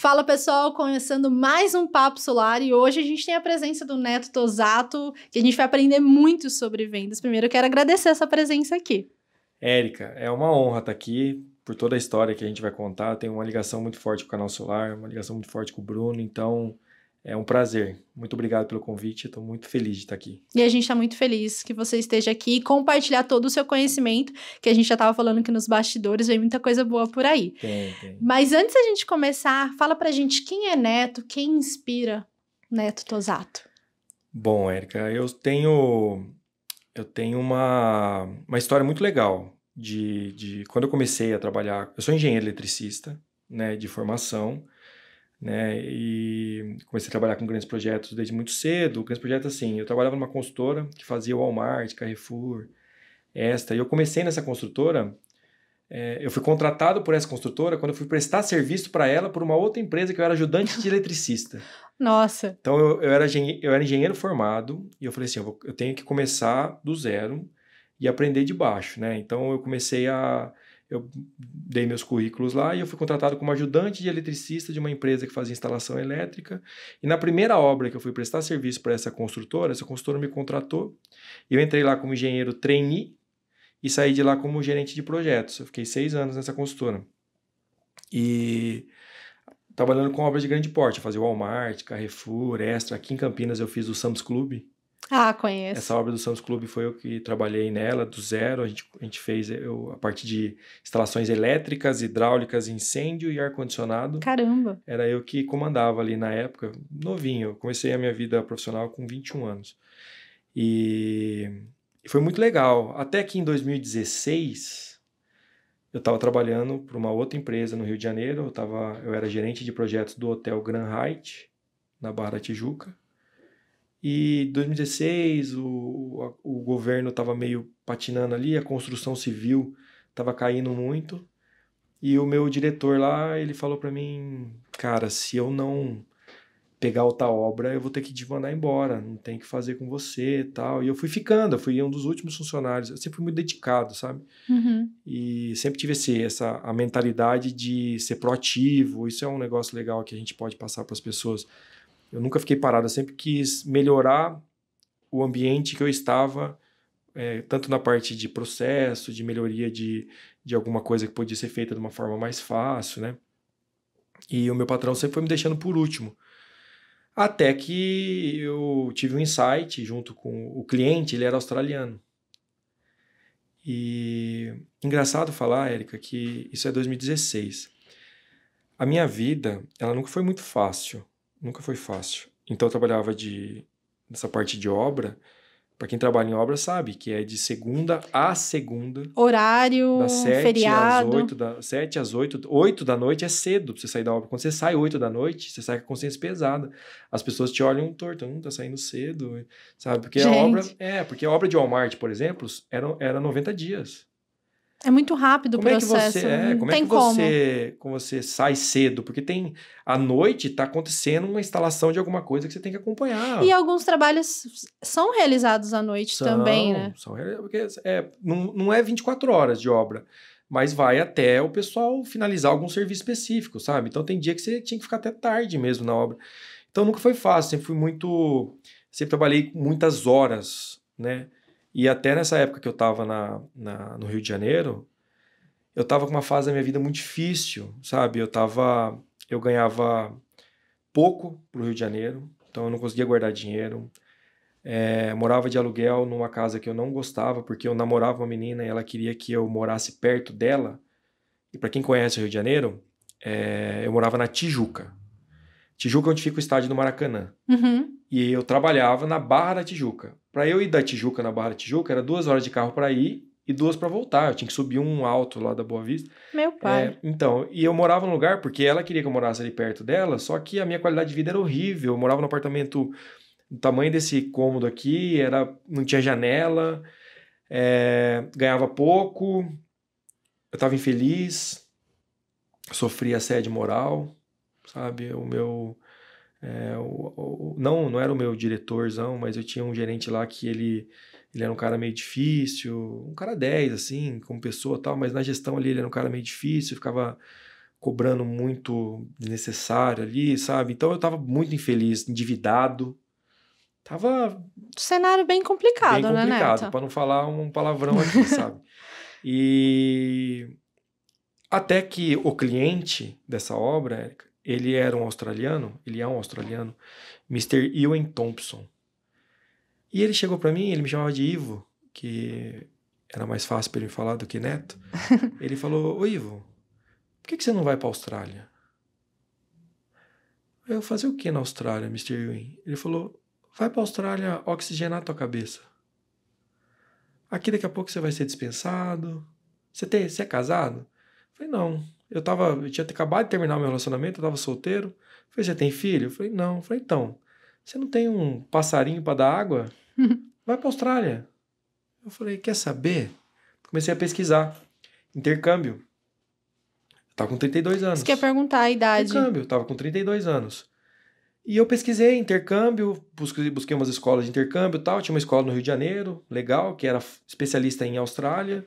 Fala pessoal, começando mais um Papo Solar e hoje a gente tem a presença do Neto Tosato, que a gente vai aprender muito sobre vendas. Primeiro eu quero agradecer essa presença aqui. Érica, é uma honra estar aqui por toda a história que a gente vai contar. Tem uma ligação muito forte com o canal Solar, uma ligação muito forte com o Bruno, então é um prazer. Muito obrigado pelo convite. Estou muito feliz de estar aqui. E a gente está muito feliz que você esteja aqui e compartilhar todo o seu conhecimento, que a gente já estava falando aqui nos bastidores, vem muita coisa boa por aí. Tem, tem. Mas antes da gente começar, fala pra gente quem é Neto, quem inspira Neto Tosato. Bom, Érica, eu tenho eu tenho uma, uma história muito legal de, de quando eu comecei a trabalhar. Eu sou engenheiro eletricista, né, de formação né? E comecei a trabalhar com grandes projetos desde muito cedo. Grandes projetos assim, eu trabalhava numa construtora que fazia Walmart, Carrefour, Extra. E eu comecei nessa construtora. É, eu fui contratado por essa construtora quando eu fui prestar serviço para ela por uma outra empresa que eu era ajudante de eletricista. Nossa. Então eu, eu, era, eu era engenheiro formado e eu falei assim, eu, vou, eu tenho que começar do zero e aprender de baixo, né? Então eu comecei a eu dei meus currículos lá e eu fui contratado como ajudante de eletricista de uma empresa que fazia instalação elétrica. E na primeira obra que eu fui prestar serviço para essa construtora, essa construtora me contratou. Eu entrei lá como engenheiro trainee e saí de lá como gerente de projetos. Eu fiquei seis anos nessa construtora. E trabalhando com obras de grande porte, eu fazia Walmart, Carrefour, Extra. Aqui em Campinas eu fiz o Sam's Club, ah, conheço. Essa obra do Santos Clube foi eu que trabalhei nela, do zero. A gente, a gente fez eu, a parte de instalações elétricas, hidráulicas, incêndio e ar-condicionado. Caramba! Era eu que comandava ali na época, novinho. Eu comecei a minha vida profissional com 21 anos. E, e foi muito legal. Até que em 2016, eu estava trabalhando para uma outra empresa no Rio de Janeiro. Eu, tava, eu era gerente de projetos do Hotel Grand Height, na Barra da Tijuca. E 2016 o, o governo estava meio patinando ali, a construção civil estava caindo muito. E o meu diretor lá, ele falou para mim, cara, se eu não pegar outra obra, eu vou ter que te mandar embora, não tem que fazer com você e tal. E eu fui ficando, eu fui um dos últimos funcionários, eu sempre fui muito dedicado, sabe? Uhum. E sempre tive esse, essa a mentalidade de ser proativo, isso é um negócio legal que a gente pode passar para as pessoas. Eu nunca fiquei parado, eu sempre quis melhorar o ambiente que eu estava, é, tanto na parte de processo, de melhoria de, de alguma coisa que podia ser feita de uma forma mais fácil, né? E o meu patrão sempre foi me deixando por último. Até que eu tive um insight junto com o cliente, ele era australiano. E engraçado falar, Érica, que isso é 2016. A minha vida, ela nunca foi muito fácil nunca foi fácil. Então eu trabalhava de nessa parte de obra. Para quem trabalha em obra sabe que é de segunda a segunda. Horário, das 7 feriado. às 8 da 7 às 8, 8 da noite é cedo para você sair da obra. Quando você sai 8 da noite, você sai com a consciência pesada. As pessoas te olham torto, não tá saindo cedo, sabe? Porque Gente. a obra, é, porque a obra de Walmart, por exemplo, era era 90 dias. É muito rápido como o processo. É que você, é, como tem é que você, como você sai cedo? Porque tem à noite está acontecendo uma instalação de alguma coisa que você tem que acompanhar. E alguns trabalhos são realizados à noite são, também, né? São, porque é, não, não é 24 horas de obra, mas vai até o pessoal finalizar algum serviço específico, sabe? Então tem dia que você tinha que ficar até tarde mesmo na obra. Então nunca foi fácil, sempre fui muito. Sempre trabalhei muitas horas, né? E até nessa época que eu estava na, na, no Rio de Janeiro, eu estava com uma fase da minha vida muito difícil, sabe? Eu tava, eu ganhava pouco pro Rio de Janeiro, então eu não conseguia guardar dinheiro. É, morava de aluguel numa casa que eu não gostava, porque eu namorava uma menina e ela queria que eu morasse perto dela. E para quem conhece o Rio de Janeiro, é, eu morava na Tijuca. Tijuca é onde fica o estádio do Maracanã. Uhum. E eu trabalhava na Barra da Tijuca. Para eu ir da Tijuca na Barra da Tijuca, era duas horas de carro para ir e duas para voltar. Eu tinha que subir um alto lá da Boa Vista. Meu pai. É, então, e eu morava num lugar porque ela queria que eu morasse ali perto dela, só que a minha qualidade de vida era horrível. Eu morava num apartamento do tamanho desse cômodo aqui, era não tinha janela, é, ganhava pouco, eu estava infeliz, sofria assédio moral, sabe? O meu é, o, o, não, não era o meu diretorzão, mas eu tinha um gerente lá que ele, ele era um cara meio difícil, um cara 10, assim, como pessoa tal, mas na gestão ali ele era um cara meio difícil, ficava cobrando muito desnecessário ali, sabe? Então eu tava muito infeliz, endividado. Tava Cenário bem complicado, bem né, complicado, Neto? para não falar um palavrão aqui, sabe? E até que o cliente dessa obra, Érica, ele era um australiano, ele é um australiano, Mr. Ewan Thompson. E ele chegou para mim, ele me chamava de Ivo, que era mais fácil para ele falar do que Neto. ele falou: Ô Ivo, por que, que você não vai para Austrália? Eu fazer o que na Austrália, Mr. Ewan? Ele falou: vai para Austrália oxigenar tua cabeça. Aqui daqui a pouco você vai ser dispensado. Você, tem, você é casado? Eu falei, não. Eu, tava, eu tinha acabado de terminar meu relacionamento, eu tava solteiro. Eu falei, você tem filho? Eu falei, não. Eu falei, então, você não tem um passarinho para dar água? Vai para Austrália. Eu falei, quer saber? Comecei a pesquisar. Intercâmbio. Eu tava com 32 anos. Você quer perguntar a idade? Intercâmbio, eu tava com 32 anos. E eu pesquisei intercâmbio, busquei, busquei umas escolas de intercâmbio e tal. Tinha uma escola no Rio de Janeiro, legal, que era especialista em Austrália.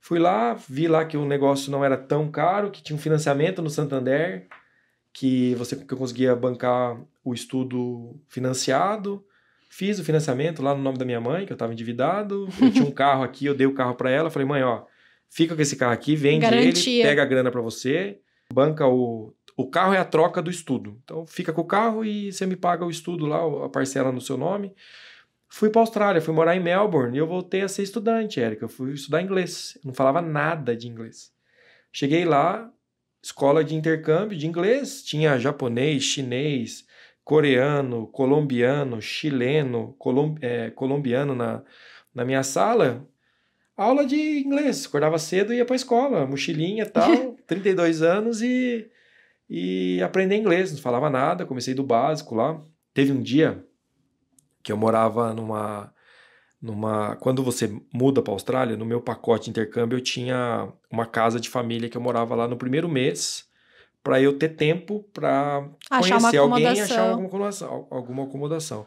Fui lá, vi lá que o negócio não era tão caro, que tinha um financiamento no Santander, que você que eu conseguia bancar o estudo financiado. Fiz o financiamento lá no nome da minha mãe, que eu estava endividado. Eu tinha um carro aqui, eu dei o carro para ela, falei: "Mãe, ó, fica com esse carro aqui, vende Garantia. ele, pega a grana para você, banca o o carro é a troca do estudo. Então fica com o carro e você me paga o estudo lá, a parcela no seu nome. Fui para Austrália, fui morar em Melbourne e eu voltei a ser estudante, Érica. Eu fui estudar inglês. Não falava nada de inglês. Cheguei lá, escola de intercâmbio de inglês, tinha japonês, chinês, coreano, colombiano, chileno, colom é, colombiano na, na minha sala. Aula de inglês. Acordava cedo e ia para escola, mochilinha e tal, 32 anos e e aprender inglês, não falava nada, comecei do básico lá. Teve um dia que eu morava numa numa quando você muda para Austrália, no meu pacote de intercâmbio eu tinha uma casa de família que eu morava lá no primeiro mês para eu ter tempo para conhecer alguém e achar alguma acomodação, alguma acomodação.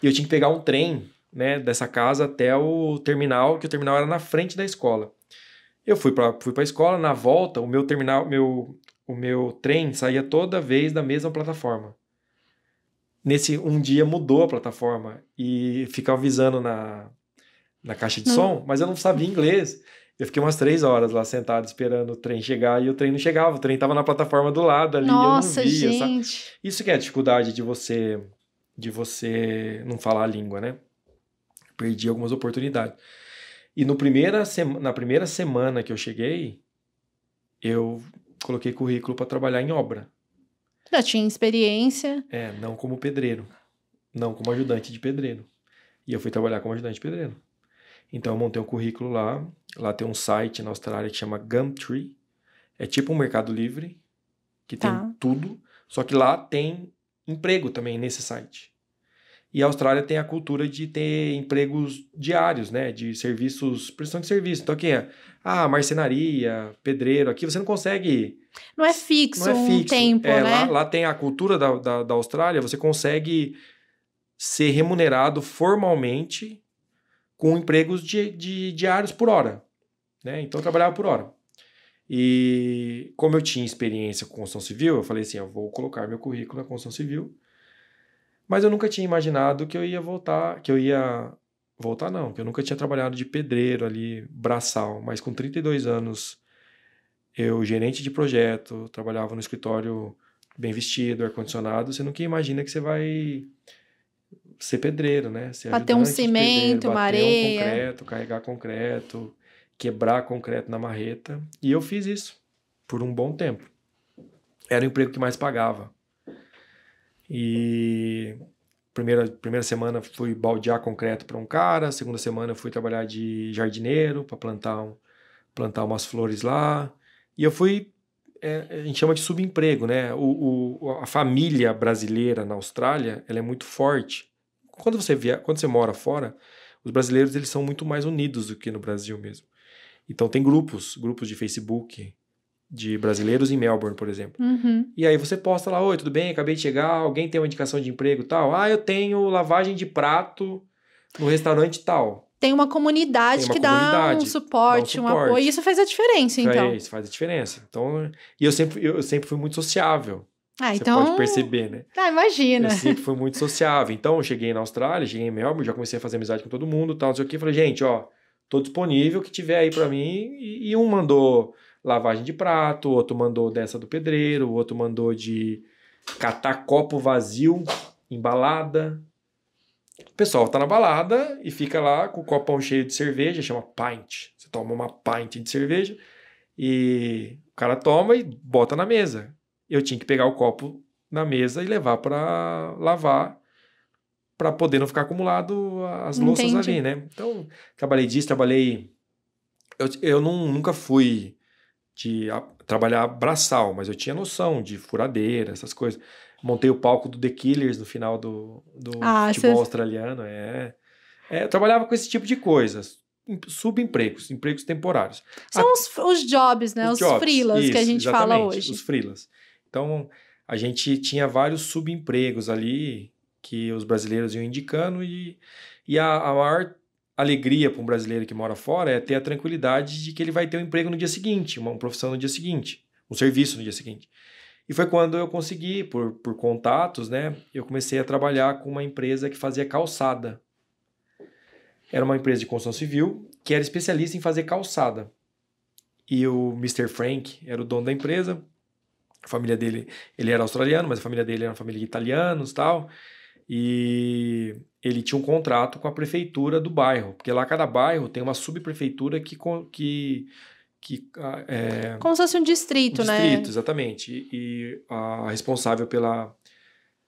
E eu tinha que pegar um trem, né, dessa casa até o terminal, que o terminal era na frente da escola. Eu fui para fui para a escola, na volta, o meu terminal, meu o meu trem saía toda vez da mesma plataforma. Nesse um dia mudou a plataforma e ficava avisando na, na caixa de Não. som, mas eu não sabia inglês. Eu fiquei umas três horas lá sentado esperando o trem chegar e o trem não chegava. O trem estava na plataforma do lado ali Nossa, eu não via, sabe? gente. Isso que é a dificuldade de você de você não falar a língua, né? Perdi algumas oportunidades. E no primeira sema- na primeira semana que eu cheguei, eu coloquei currículo para trabalhar em obra. Já tinha experiência. É, não como pedreiro. Não como ajudante de pedreiro. E eu fui trabalhar como ajudante de pedreiro. Então eu montei um currículo lá. Lá tem um site na Austrália que chama Gumtree. É tipo um Mercado Livre, que Tá. tem tudo. Só que lá tem emprego também nesse site. E a Austrália tem a cultura de ter empregos diários, né? De serviços, prestação de serviço. Então, aqui é, ah, marcenaria, pedreiro. Aqui você não consegue Não é fixo, não é um fixo. tempo, É, né? lá, lá tem a cultura da, da, da Austrália, você consegue ser remunerado formalmente com empregos de, de diários por hora. Né? Então eu trabalhava por hora. E como eu tinha experiência com construção civil, eu falei assim: eu vou colocar meu currículo na construção civil. Mas eu nunca tinha imaginado que eu ia voltar, que eu ia voltar não, que eu nunca tinha trabalhado de pedreiro ali, braçal, mas com 32 anos eu gerente de projeto, trabalhava no escritório bem vestido, ar-condicionado, você nunca imagina que você vai ser pedreiro, né? Ser Bater um de pedreiro, cimento, uma bater areia. um concreto, carregar concreto, quebrar concreto na marreta. E eu fiz isso por um bom tempo. Era o emprego que mais pagava. E primeira, primeira semana fui baldear concreto para um cara, segunda semana fui trabalhar de jardineiro para plantar, um, plantar umas flores lá. E eu fui, é, a gente chama de subemprego, né? O, o, a família brasileira na Austrália, ela é muito forte. Quando você via, quando você mora fora, os brasileiros eles são muito mais unidos do que no Brasil mesmo. Então tem grupos, grupos de Facebook de brasileiros em Melbourne, por exemplo. Uhum. E aí você posta lá, oi, tudo bem? Acabei de chegar, alguém tem uma indicação de emprego e tal? Ah, eu tenho lavagem de prato no restaurante tal. Tem uma comunidade Tem uma que dá um, comunidade, suporte, dá um um suporte. apoio. Isso faz a diferença, então. Isso faz a diferença. Então, e eu sempre, eu sempre fui muito sociável. Ah, Você então. pode perceber, né? Ah, imagina. Eu sempre fui muito sociável. Então, eu cheguei na Austrália, cheguei em Melbourne, já comecei a fazer amizade com todo mundo, tal, não sei o quê. Falei, gente, ó, tô disponível, que tiver aí pra mim. E, e um mandou lavagem de prato, o outro mandou dessa do pedreiro, o outro mandou de catar copo vazio, embalada. O pessoal tá na balada e fica lá com o copão cheio de cerveja, chama pint. Você toma uma pint de cerveja e o cara toma e bota na mesa. Eu tinha que pegar o copo na mesa e levar para lavar para poder não ficar acumulado as louças Entendi. ali, né? Então, trabalhei disso, trabalhei eu, eu não, nunca fui de a- trabalhar braçal, mas eu tinha noção de furadeira, essas coisas. Montei o palco do The Killers no final do, do Ah, futebol cê- australiano, é. É, eu trabalhava com esse tipo de coisas, em- subempregos, empregos temporários. São os, os jobs, né? Os, jobs, freelas que a isso, gente fala hoje. Os freelas. Então, a gente tinha vários subempregos ali que os brasileiros iam indicando e, e a, a maior alegria para um brasileiro que mora fora é ter a tranquilidade de que ele vai ter um emprego no dia seguinte, uma profissão no dia seguinte, um serviço no dia seguinte. E foi quando eu consegui, por, por contatos, né? Eu comecei a trabalhar com uma empresa que fazia calçada. Era uma empresa de construção civil que era especialista em fazer calçada. E o Mr. Frank era o dono da empresa. A família dele, ele era australiano, mas a família dele era uma família de italianos tal. E ele tinha um contrato com a prefeitura do bairro, porque lá cada bairro tem uma subprefeitura que, que, que ah, é, Como se fosse um distrito, um né? distrito, exatamente. E, e a responsável pela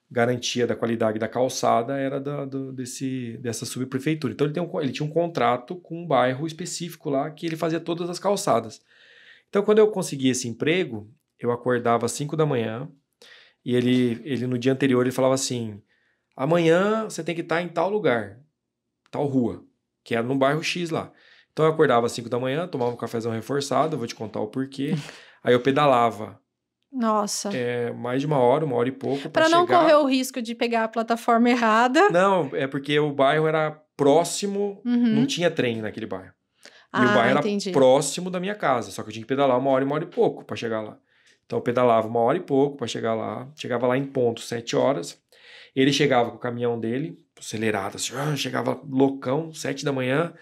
garantia da qualidade da calçada era da, do- desse, dessa subprefeitura. Então ele, um ele tinha um contrato com um bairro específico lá que ele fazia todas as calçadas. Então quando eu consegui esse emprego, eu acordava às 5 da manhã e ele, ele no dia anterior ele falava assim: amanhã você tem que estar em tal lugar, tal rua, que era no bairro X lá. Então eu acordava às 5 da manhã, tomava um cafezão reforçado, vou te contar o porquê. Aí eu pedalava Nossa. é, mais de uma hora, uma hora e pouco Pra para não chegar. correr o risco de pegar a plataforma errada. Não, é porque o bairro era próximo, Uhum. não tinha trem naquele bairro. E Ah, o bairro entendi. era próximo da minha casa, só que eu tinha que pedalar uma hora, uma hora e pouco para chegar lá. Então eu pedalava uma hora e pouco para chegar lá, chegava lá em ponto, sete horas. Ele chegava com o caminhão dele, acelerado, assim, ah, chegava loucão, sete da manhã.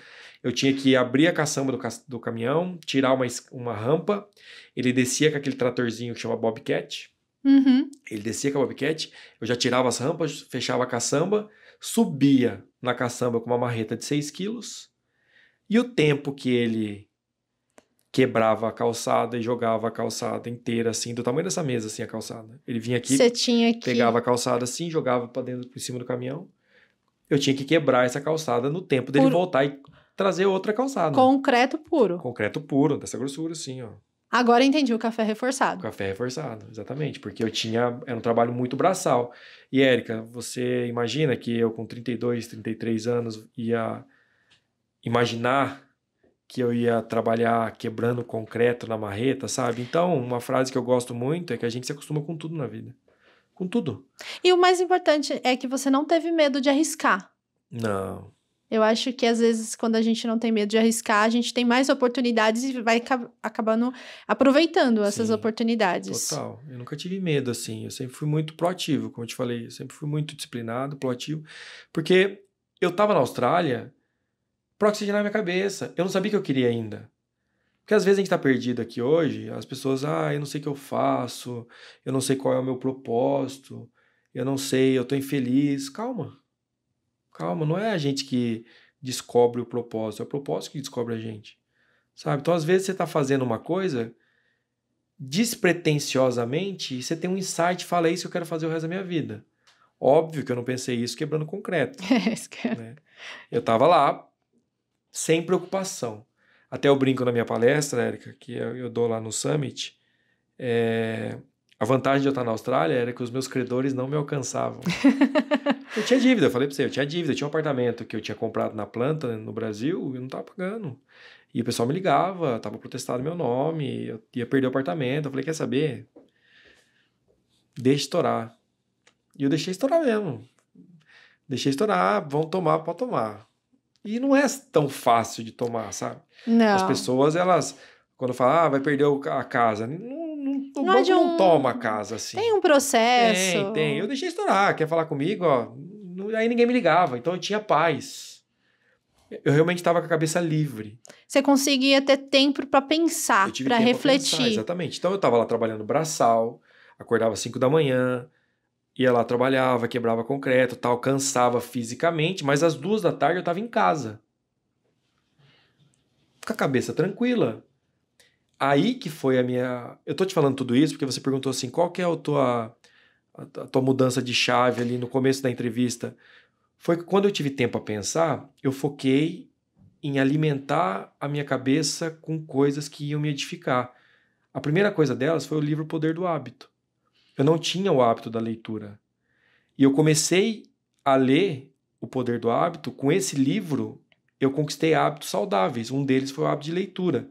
Eu tinha que abrir a caçamba do, ca- do caminhão, tirar uma, uma rampa. Ele descia com aquele tratorzinho que chama Bobcat. Uhum. Ele descia com a Bobcat, eu já tirava as rampas, fechava a caçamba, subia na caçamba com uma marreta de 6 quilos. E o tempo que ele quebrava a calçada e jogava a calçada inteira assim, do tamanho dessa mesa assim a calçada. Ele vinha aqui, que. pegava a calçada assim, jogava para dentro por cima do caminhão. Eu tinha que quebrar essa calçada no tempo dele Por- voltar e trazer outra calçada. Concreto puro. Concreto puro, dessa grossura assim, ó. Agora entendi o café reforçado. Café reforçado, exatamente, porque eu tinha, era um trabalho muito braçal. E Érica, você imagina que eu com 32, 33 anos ia imaginar que eu ia trabalhar quebrando concreto na marreta, sabe? Então, uma frase que eu gosto muito é que a gente se acostuma com tudo na vida. Com tudo. E o mais importante é que você não teve medo de arriscar. Não. Eu acho que às vezes, quando a gente não tem medo de arriscar, a gente tem mais oportunidades e vai ca- acabando aproveitando essas Sim, oportunidades. Total. Eu nunca tive medo, assim. Eu sempre fui muito proativo, como eu te falei. Eu sempre fui muito disciplinado, proativo. Porque eu tava na Austrália pra oxigenar minha cabeça. Eu não sabia o que eu queria ainda. Porque às vezes a gente tá perdido aqui hoje, as pessoas, ah, eu não sei o que eu faço, eu não sei qual é o meu propósito, eu não sei, eu tô infeliz. Calma. Calma, não é a gente que descobre o propósito, é o propósito que descobre a gente. Sabe? Então, às vezes, você tá fazendo uma coisa despretensiosamente e você tem um insight e fala, é isso que eu quero fazer o resto da minha vida. Óbvio que eu não pensei isso quebrando concreto. É né? Eu tava lá sem preocupação. Até eu brinco na minha palestra, Érica, que eu, dou lá no Summit. é, A vantagem de eu estar na Austrália era que os meus credores não me alcançavam. eu tinha dívida, eu falei pra você, eu tinha dívida. Eu tinha um apartamento que eu tinha comprado na planta no Brasil e eu não tava pagando. E o pessoal me ligava, tava protestado meu nome, eu ia perder o apartamento. Eu falei, quer saber? Deixa estourar. E eu deixei estourar mesmo. Deixei estourar, vão tomar, pode tomar. E não é tão fácil de tomar, sabe? Não. As pessoas, elas, quando falam, ah, vai perder a casa, não, não, o Não é de não um- toma a casa assim. Tem um processo. Tem, tem. Eu deixei estourar. Quer falar comigo? Ó, aí ninguém me ligava. Então eu tinha paz. Eu realmente estava com a cabeça livre. Você conseguia ter tempo pra pensar, pra refletir. pensar, exatamente. Então eu estava lá trabalhando braçal, acordava às 5 da manhã, ia lá, trabalhava, quebrava concreto, tal, cansava fisicamente, mas às duas da tarde eu estava em casa. Com a cabeça tranquila. Aí que foi a minha. Eu tô te falando tudo isso porque você perguntou assim: qual que é a tua, a tua mudança de chave ali no começo da entrevista? Foi que quando eu tive tempo a pensar, eu foquei em alimentar a minha cabeça com coisas que iam me edificar. A primeira coisa delas foi o livro Poder do Hábito. Eu não tinha o hábito da leitura. E eu comecei a ler O Poder do Hábito. Com esse livro, eu conquistei hábitos saudáveis. Um deles foi o hábito de leitura.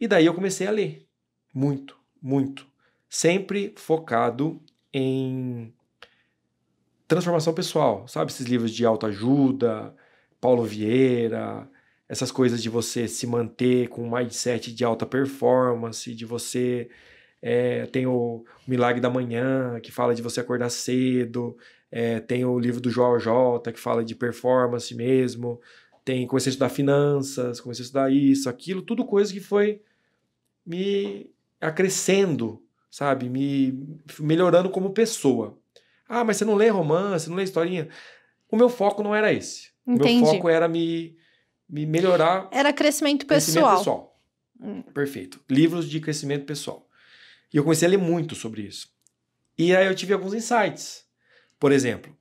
E daí eu comecei a ler. Muito, muito. Sempre focado em transformação pessoal. Sabe esses livros de autoajuda, Paulo Vieira, essas coisas de você se manter com um mindset de alta performance, de você. é, tem o Milagre da Manhã, que fala de você acordar cedo. é, tem o livro do João J, que fala de performance mesmo. Tem, comecei a estudar finanças, comecei a estudar isso, aquilo, tudo coisa que foi me acrescendo, sabe? Me melhorando como pessoa. Ah, mas você não lê romance, não lê historinha. O meu foco não era esse. O meu Entendi. foco era me, me melhorar Era crescimento Crescimento pessoal. pessoal. Hum. Perfeito. Livros de crescimento pessoal. E eu comecei a ler muito sobre isso. E aí eu tive alguns insights. Por exemplo,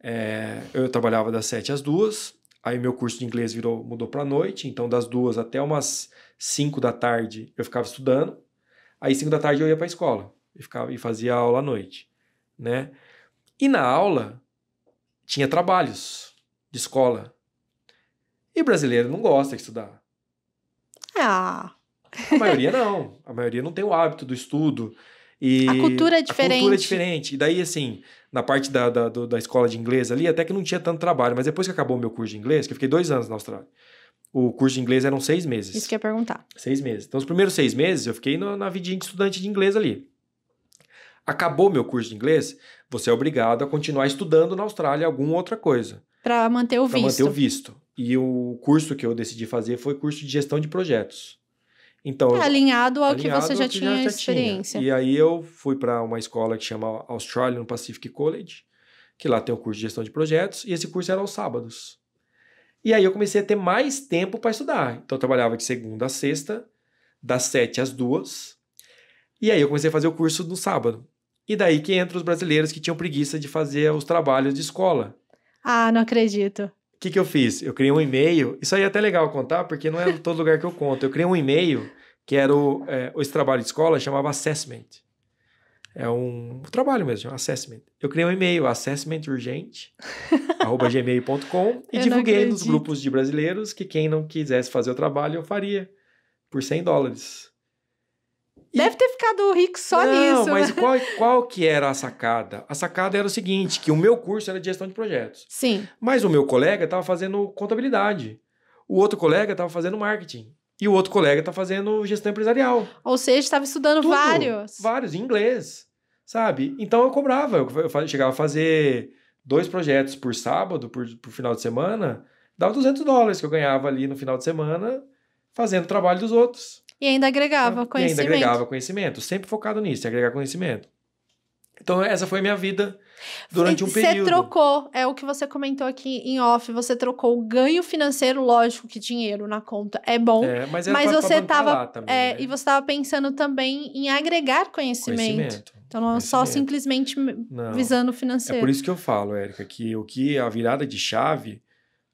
é, eu trabalhava das 7 às 2, aí meu curso de inglês virou, mudou para noite, então das 2 até umas 5 da tarde eu ficava estudando. Aí 5 da tarde eu ia para a escola e, ficava, e fazia aula à noite. Né? E na aula tinha trabalhos de escola. E brasileiro não gosta de estudar. Ah, A maioria não. A maioria não tem o hábito do estudo. E A cultura é A cultura é diferente. diferente. E daí, assim, na parte da, da, da escola de inglês ali, até que não tinha tanto trabalho. Mas depois que acabou o meu curso de inglês, que eu fiquei dois anos na Austrália, o curso de inglês eram seis meses. isso que eu ia perguntar. Seis meses. Então, os primeiros seis meses, eu fiquei no- na vidinha de estudante de inglês ali. Acabou meu curso de inglês, você é obrigado a continuar estudando na Austrália alguma outra coisa Pra manter o para visto. manter o visto. E o curso que eu decidi fazer foi curso de gestão de projetos. Então, É alinhado ao que alinhado você já que tinha experiência. E aí eu fui para uma escola que chama Australian Pacific College, que lá tem o curso de gestão de projetos, e esse curso era aos sábados. E aí eu comecei a ter mais tempo para estudar. Então eu trabalhava de segunda a sexta, das sete às duas. E aí eu comecei a fazer o curso no sábado. E daí que entra os brasileiros que tinham preguiça de fazer os trabalhos de escola. Ah, não acredito. O que, que eu fiz? Eu criei um e-mail. Isso aí é até legal contar, porque não é todo lugar que eu conto. Eu criei um e-mail que era o, é, esse trabalho de escola, chamava Assessment. É um, trabalho mesmo, chama Assessment. Eu criei um e-mail, assessmenturgente.gmail.com e Eu divulguei nos grupos de brasileiros que quem não quisesse fazer o trabalho, eu faria por 100 dólares. Deve ter ficado rico só não, nisso. mas né? qual, qual que era a sacada? A sacada era o seguinte, que o meu curso era de gestão de projetos. Sim. Mas o meu colega estava fazendo contabilidade. O outro colega estava fazendo marketing. E o outro colega está fazendo gestão empresarial. Ou seja, estava estudando Tudo. vários. Vários, em inglês. Sabe? Então eu cobrava. Eu chegava a fazer dois projetos por sábado, por, por final de semana. Dava 200 dólares que eu ganhava ali no final de semana fazendo o trabalho dos outros. E ainda agregava E ainda conhecimento. agregava conhecimento. Sempre focado nisso, em agregar conhecimento. Então essa foi a minha vida durante um Você período. trocou, é o que você comentou aqui em off, você trocou o ganho financeiro, lógico que dinheiro na conta é bom, É, mas mas pra- você bancar tava, lá também, é, né? e você estava pensando também em agregar conhecimento. conhecimento. Então não é só Conhecimento. simplesmente Não. visando o É financeiro. por isso que eu falo, Érica, que o que a virada de chave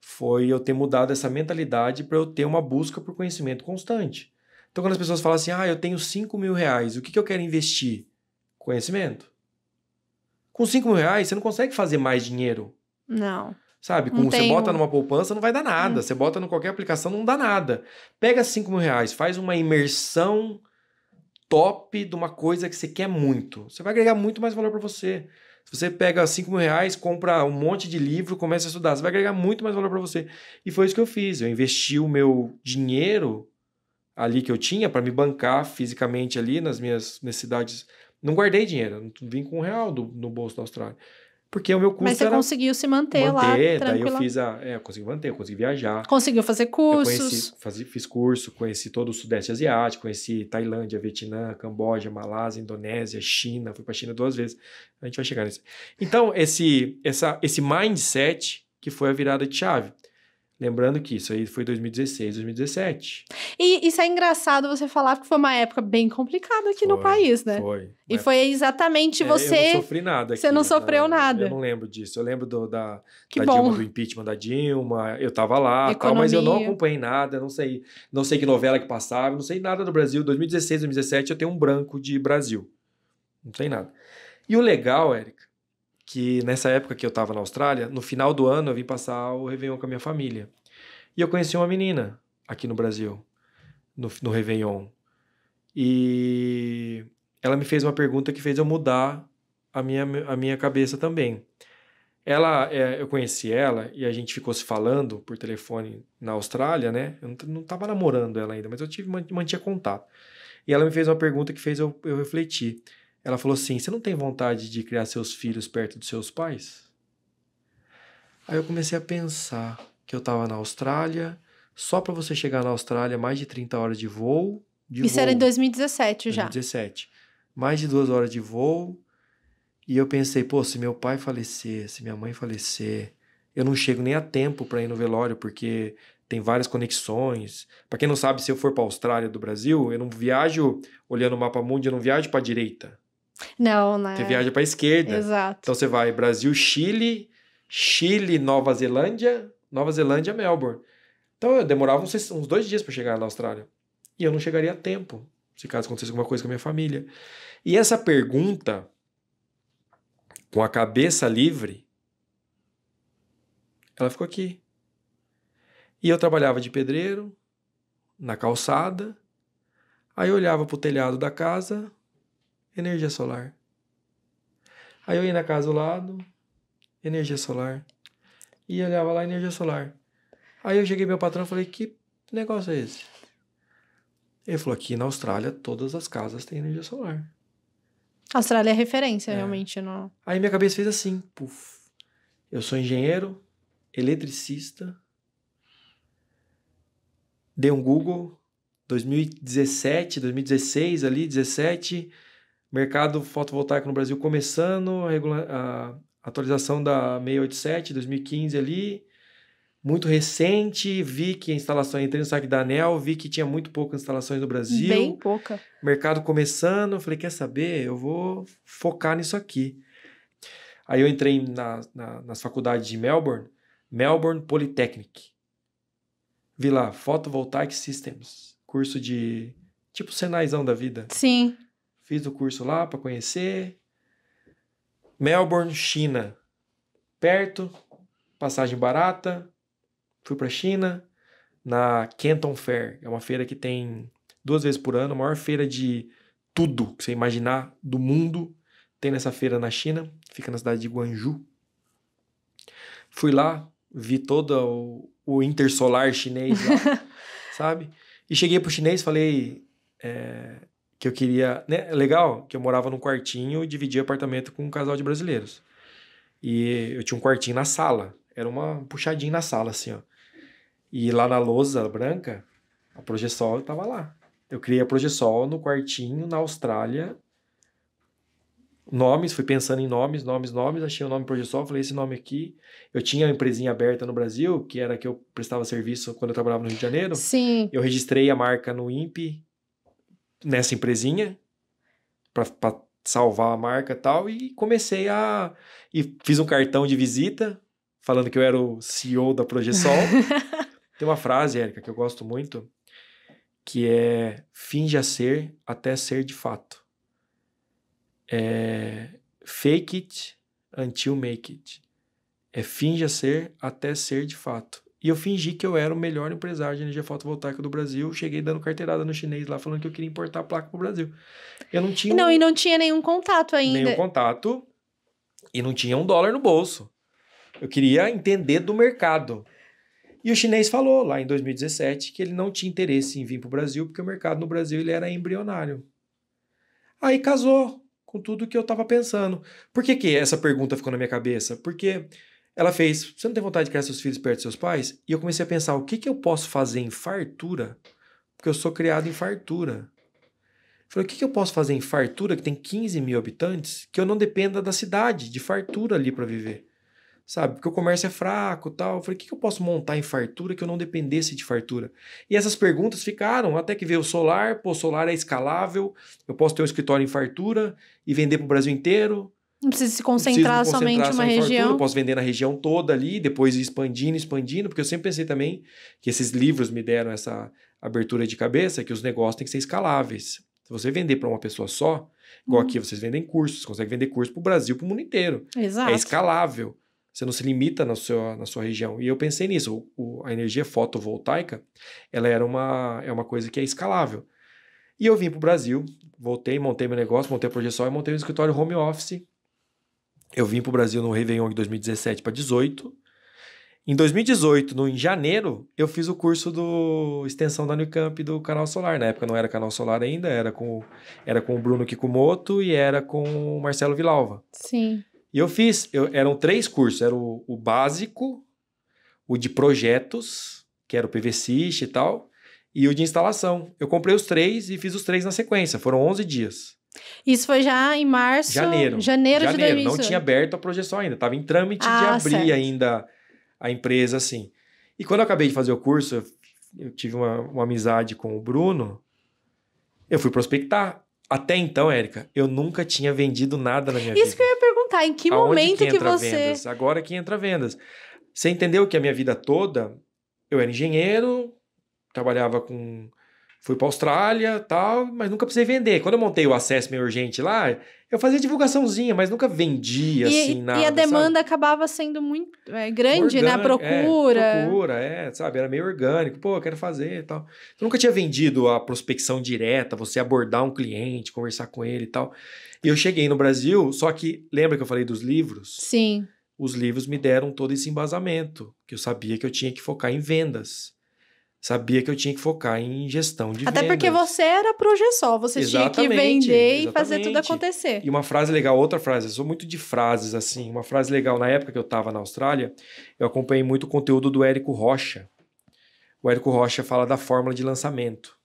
foi eu ter mudado essa mentalidade para eu ter uma busca por conhecimento constante. Então, quando as pessoas falam assim, ah, eu tenho 5 mil reais, o que, que eu quero investir? Conhecimento. Com 5 mil reais, você não consegue fazer mais dinheiro. Não. Sabe? Não Com, você bota um- numa poupança, não vai dar nada. Hum. Você bota em qualquer aplicação, não dá nada. Pega 5 mil reais, faz uma imersão top de uma coisa que você quer muito. Você vai agregar muito mais valor para você. Se você pega 5 mil reais, compra um monte de livro, começa a estudar, você vai agregar muito mais valor para você. E foi isso que eu fiz. Eu investi o meu dinheiro ali que eu tinha para me bancar fisicamente ali nas minhas necessidades. Não guardei dinheiro, não vim com um real do, no bolso da Austrália. Porque o meu custo Mas você conseguiu se manter, lá, manter, daí tranquilo. eu fiz a, é, eu consegui manter, eu consegui viajar. Conseguiu fazer Eu cursos. conheci, fazi- fiz curso, conheci todo o Sudeste Asiático, conheci Tailândia, Vietnã, Camboja, Malásia, Indonésia, China, fui para China duas vezes. A gente vai chegar nisso. Então, esse, essa, esse mindset que foi a virada de chave. Lembrando que isso aí foi 2016, 2017. E isso é engraçado você falar, porque foi uma época bem complicada aqui no Foi, país, né? Foi. E Mas, foi exatamente é, você. Eu não sofri nada você aqui, não sofreu nada. Eu não lembro disso. Eu lembro do, da, da. Dilma, do impeachment da Dilma. Eu tava lá, tal, mas eu não acompanhei nada, não sei, não sei que novela que passava, não sei nada do Brasil. 2016, 2017 eu tenho um branco de Brasil. Não tem nada. E o legal, Érica, que nessa época que eu tava na Austrália, no final do ano eu vim passar o Réveillon com a minha família. E eu conheci uma menina aqui no Brasil, no, no Réveillon. E ela me fez uma pergunta que fez eu mudar a minha, a minha cabeça também. Ela, é, eu conheci ela e a gente ficou se falando por telefone na Austrália, né? Eu não, t- não tava namorando ela ainda, mas eu tive, man- mantinha contato. E ela me fez uma pergunta que fez eu, eu refletir. Ela falou assim: Você não tem vontade de criar seus filhos perto dos seus pais? Aí eu comecei a pensar que eu tava na Austrália, só para você chegar na Austrália, mais de 30 horas de voo. De Isso voo. era em 2017 já. 2017. Mais de duas horas de voo. E eu pensei, pô, se meu pai falecer, se minha mãe falecer, eu não chego nem a tempo para ir no velório, porque tem várias conexões. Para quem não sabe, se eu for para Austrália do Brasil, eu não viajo olhando o mapa mundo, eu não viajo para direita. Não, né? Você viaja para esquerda. Exato. Então você vai Brasil, Chile, Chile, Nova Zelândia, Nova Zelândia, Melbourne. Então eu demorava uns, uns dois dias para chegar na Austrália. E eu não chegaria a tempo, se caso acontecesse alguma coisa com a minha família. E essa pergunta, com a cabeça livre, ela ficou aqui. E eu trabalhava de pedreiro, na calçada, aí eu olhava para o telhado da casa, energia solar. Aí eu ia na casa do lado, energia solar. E olhava lá, energia solar. Aí eu cheguei meu patrão e falei, que negócio é esse? Ele falou, aqui na Austrália todas as casas têm energia solar. A Austrália é referência, É. realmente. No... Aí minha cabeça fez assim, puf. Eu sou engenheiro, eletricista, dei um Google, 2017, 2016 ali, 17, mercado fotovoltaico no Brasil começando, a, regula- a atualização da 687, 2015 ali, muito recente, vi que a instalação, entrei no site da ANEL, vi que tinha muito poucas instalações no Brasil Bem pouca. mercado começando, falei, quer saber? Eu vou focar nisso aqui. Aí eu entrei na, na- nas faculdades de Melbourne, Melbourne Polytechnic. Vi lá, Photovoltaic Systems, curso de tipo Senaizão da vida. Sim. Fiz o curso lá para conhecer. Melbourne, China. Perto, passagem barata. Fui para China na Canton Fair. É uma feira que tem duas vezes por ano, a maior feira de tudo que você imaginar do mundo. Tem nessa feira na China, fica na cidade de Guangzhou. Fui lá, vi todo o, o intersolar chinês lá, sabe? E cheguei pro chinês, falei é, que eu queria. Né? Legal que eu morava num quartinho e dividia apartamento com um casal de brasileiros. E eu tinha um quartinho na sala. Era uma puxadinha na sala, assim, ó. E lá na lousa branca, a Progesol tava lá. Eu criei a Progesol no quartinho na Austrália. Nomes, fui pensando em nomes, nomes, nomes, achei o nome Progesol, falei esse nome aqui. Eu tinha uma empresinha aberta no Brasil, que era que eu prestava serviço quando eu trabalhava no Rio de Janeiro. Sim. Eu registrei a marca no INPE nessa empresinha para salvar a marca e tal e comecei a e fiz um cartão de visita falando que eu era o CEO da Progesol. Tem uma frase, Érica, que eu gosto muito, que é finja ser até ser de fato. É fake it until make it. É finja ser até ser de fato. E eu fingi que eu era o melhor empresário de energia fotovoltaica do Brasil. Cheguei dando carteirada no chinês lá, falando que eu queria importar a placa pro Brasil. Eu não tinha Não, e não tinha nenhum contato ainda. nenhum contato. E não tinha um dólar no bolso. Eu queria entender do mercado. E o chinês falou lá em 2017 que ele não tinha interesse em vir para o Brasil porque o mercado no Brasil ele era embrionário. Aí casou com tudo que eu estava pensando. Por que, que essa pergunta ficou na minha cabeça? Porque ela fez: Você não tem vontade de criar seus filhos perto dos seus pais? E eu comecei a pensar: o que, que eu posso fazer em fartura? Porque eu sou criado em fartura. Falei, o que, que eu posso fazer em fartura, que tem 15 mil habitantes, que eu não dependa da cidade, de fartura ali para viver? Sabe? Porque o comércio é fraco tal. Eu falei, o que, que eu posso montar em fartura que eu não dependesse de fartura? E essas perguntas ficaram, até que veio o solar, pô, solar é escalável, eu posso ter um escritório em fartura e vender para o Brasil inteiro. Não precisa se concentrar, concentrar somente em uma região. Fartura, eu posso vender na região toda ali, depois expandindo, expandindo, porque eu sempre pensei também que esses livros me deram essa abertura de cabeça, que os negócios têm que ser escaláveis. Se você vender para uma pessoa só, igual hum. aqui vocês vendem cursos, você consegue vender curso para o Brasil, para o mundo inteiro. Exato. É escalável. Você não se limita na sua, na sua região. E eu pensei nisso. O, a energia fotovoltaica, ela era uma, é uma coisa que é escalável. E eu vim para o Brasil, voltei, montei meu negócio, montei a projeção e montei um escritório home office. Eu vim para o Brasil no Réveillon de 2017 para 2018. Em 2018, no, em janeiro, eu fiz o curso do extensão da Unicamp do canal solar. Na época não era canal solar ainda, era com, era com o Bruno Kikumoto e era com o Marcelo Vilalva. Sim. E eu fiz, eu, eram três cursos, era o, o básico, o de projetos, que era o PVC e tal, e o de instalação. Eu comprei os três e fiz os três na sequência, foram 11 dias. Isso foi já em março? Janeiro. Janeiro, janeiro. de 2018. Não tinha aberto a projeção ainda, estava em trâmite ah, de abrir certo. ainda a empresa assim. E quando eu acabei de fazer o curso, eu, tive uma, uma amizade com o Bruno, eu fui prospectar. Até então, Érica, eu nunca tinha vendido nada na minha Isso vida. Isso que eu ia perguntar, em que Aonde momento que, que você... Vendas? Agora que entra vendas. Você entendeu que a minha vida toda, eu era engenheiro, trabalhava com Fui para Austrália tal, mas nunca precisei vender. Quando eu montei o acesso meio urgente lá, eu fazia divulgaçãozinha, mas nunca vendia e, assim nada. E a demanda sabe? acabava sendo muito é, grande, orgânico, né? A procura. É, procura, é, sabe? Era meio orgânico. Pô, eu quero fazer e tal. Eu nunca tinha vendido a prospecção direta, você abordar um cliente, conversar com ele e tal. E eu cheguei no Brasil, só que lembra que eu falei dos livros? Sim. Os livros me deram todo esse embasamento, que eu sabia que eu tinha que focar em vendas sabia que eu tinha que focar em gestão de Até vendas. porque você era projeção, você exatamente, tinha que vender exatamente. e fazer tudo acontecer. E uma frase legal, outra frase, eu sou muito de frases assim, uma frase legal, na época que eu estava na Austrália, eu acompanhei muito o conteúdo do Érico Rocha. O Érico Rocha fala da fórmula de lançamento,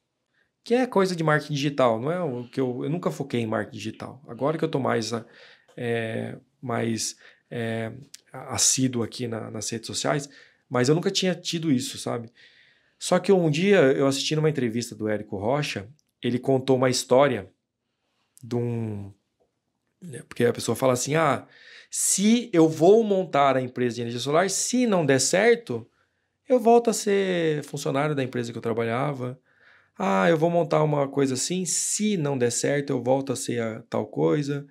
que é coisa de marketing digital, não é o que eu, eu nunca foquei em marketing digital. Agora que eu estou mais, é, mais é, assíduo aqui na, nas redes sociais, mas eu nunca tinha tido isso, sabe? Só que um dia eu assisti numa entrevista do Érico Rocha, ele contou uma história de um. Né, porque a pessoa fala assim: ah, se eu vou montar a empresa de energia solar, se não der certo, eu volto a ser funcionário da empresa que eu trabalhava. Ah, eu vou montar uma coisa assim, se não der certo, eu volto a ser a tal coisa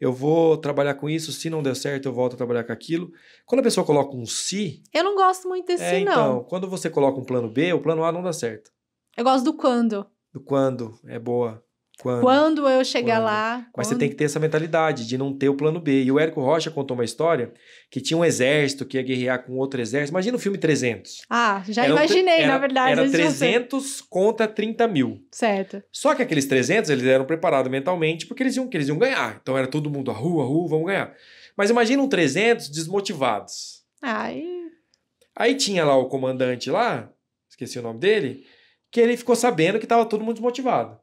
eu vou trabalhar com isso, se não der certo, eu volto a trabalhar com aquilo. Quando a pessoa coloca um se. Eu não gosto muito desse é, não. Então, quando você coloca um plano B, o plano A não dá certo. Eu gosto do quando. Do quando, é boa. Quando, quando eu chegar quando. lá. Mas quando... você tem que ter essa mentalidade de não ter o plano B. E o Érico Rocha contou uma história que tinha um exército que ia guerrear com outro exército. Imagina o filme 300. Ah, já era imaginei, era, na verdade. Era 300 contra 30 mil. Certo. Só que aqueles 300, eles eram preparados mentalmente porque eles iam, que eles iam ganhar. Então era todo mundo a rua, a rua, vamos ganhar. Mas imagina um 300 desmotivados. Ai. Aí tinha lá o comandante lá, esqueci o nome dele, que ele ficou sabendo que estava todo mundo desmotivado.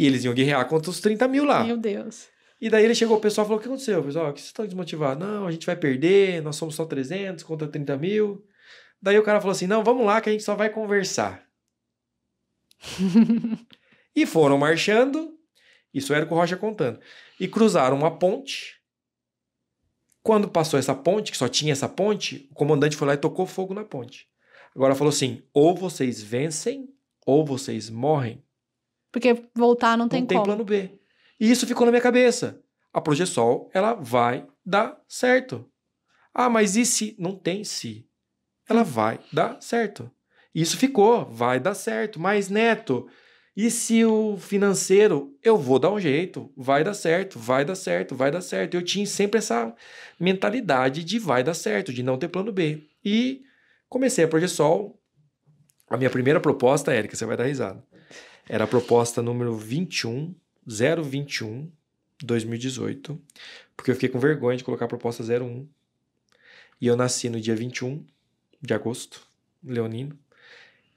E eles iam guerrear contra os 30 mil lá. Meu Deus. E daí ele chegou, o pessoal falou: O que aconteceu, pessoal? que vocês estão desmotivados? Não, a gente vai perder, nós somos só 300 contra 30 mil. Daí o cara falou assim: Não, vamos lá que a gente só vai conversar. e foram marchando, isso era com o Rocha contando, e cruzaram uma ponte. Quando passou essa ponte, que só tinha essa ponte, o comandante foi lá e tocou fogo na ponte. Agora falou assim: ou vocês vencem, ou vocês morrem. Porque voltar não tem não como. Não tem plano B. E isso ficou na minha cabeça. A Progesol, ela vai dar certo. Ah, mas e se? Não tem se. Ela vai dar certo. Isso ficou, vai dar certo. Mas, Neto, E se o financeiro, eu vou dar um jeito, vai dar certo, vai dar certo, vai dar certo. Eu tinha sempre essa mentalidade de vai dar certo, de não ter plano B. E comecei a Progesol. A minha primeira proposta, Érica, você vai dar risada. Era a proposta número 21, 021, 2018, porque eu fiquei com vergonha de colocar a proposta 01. E eu nasci no dia 21 de agosto, leonino.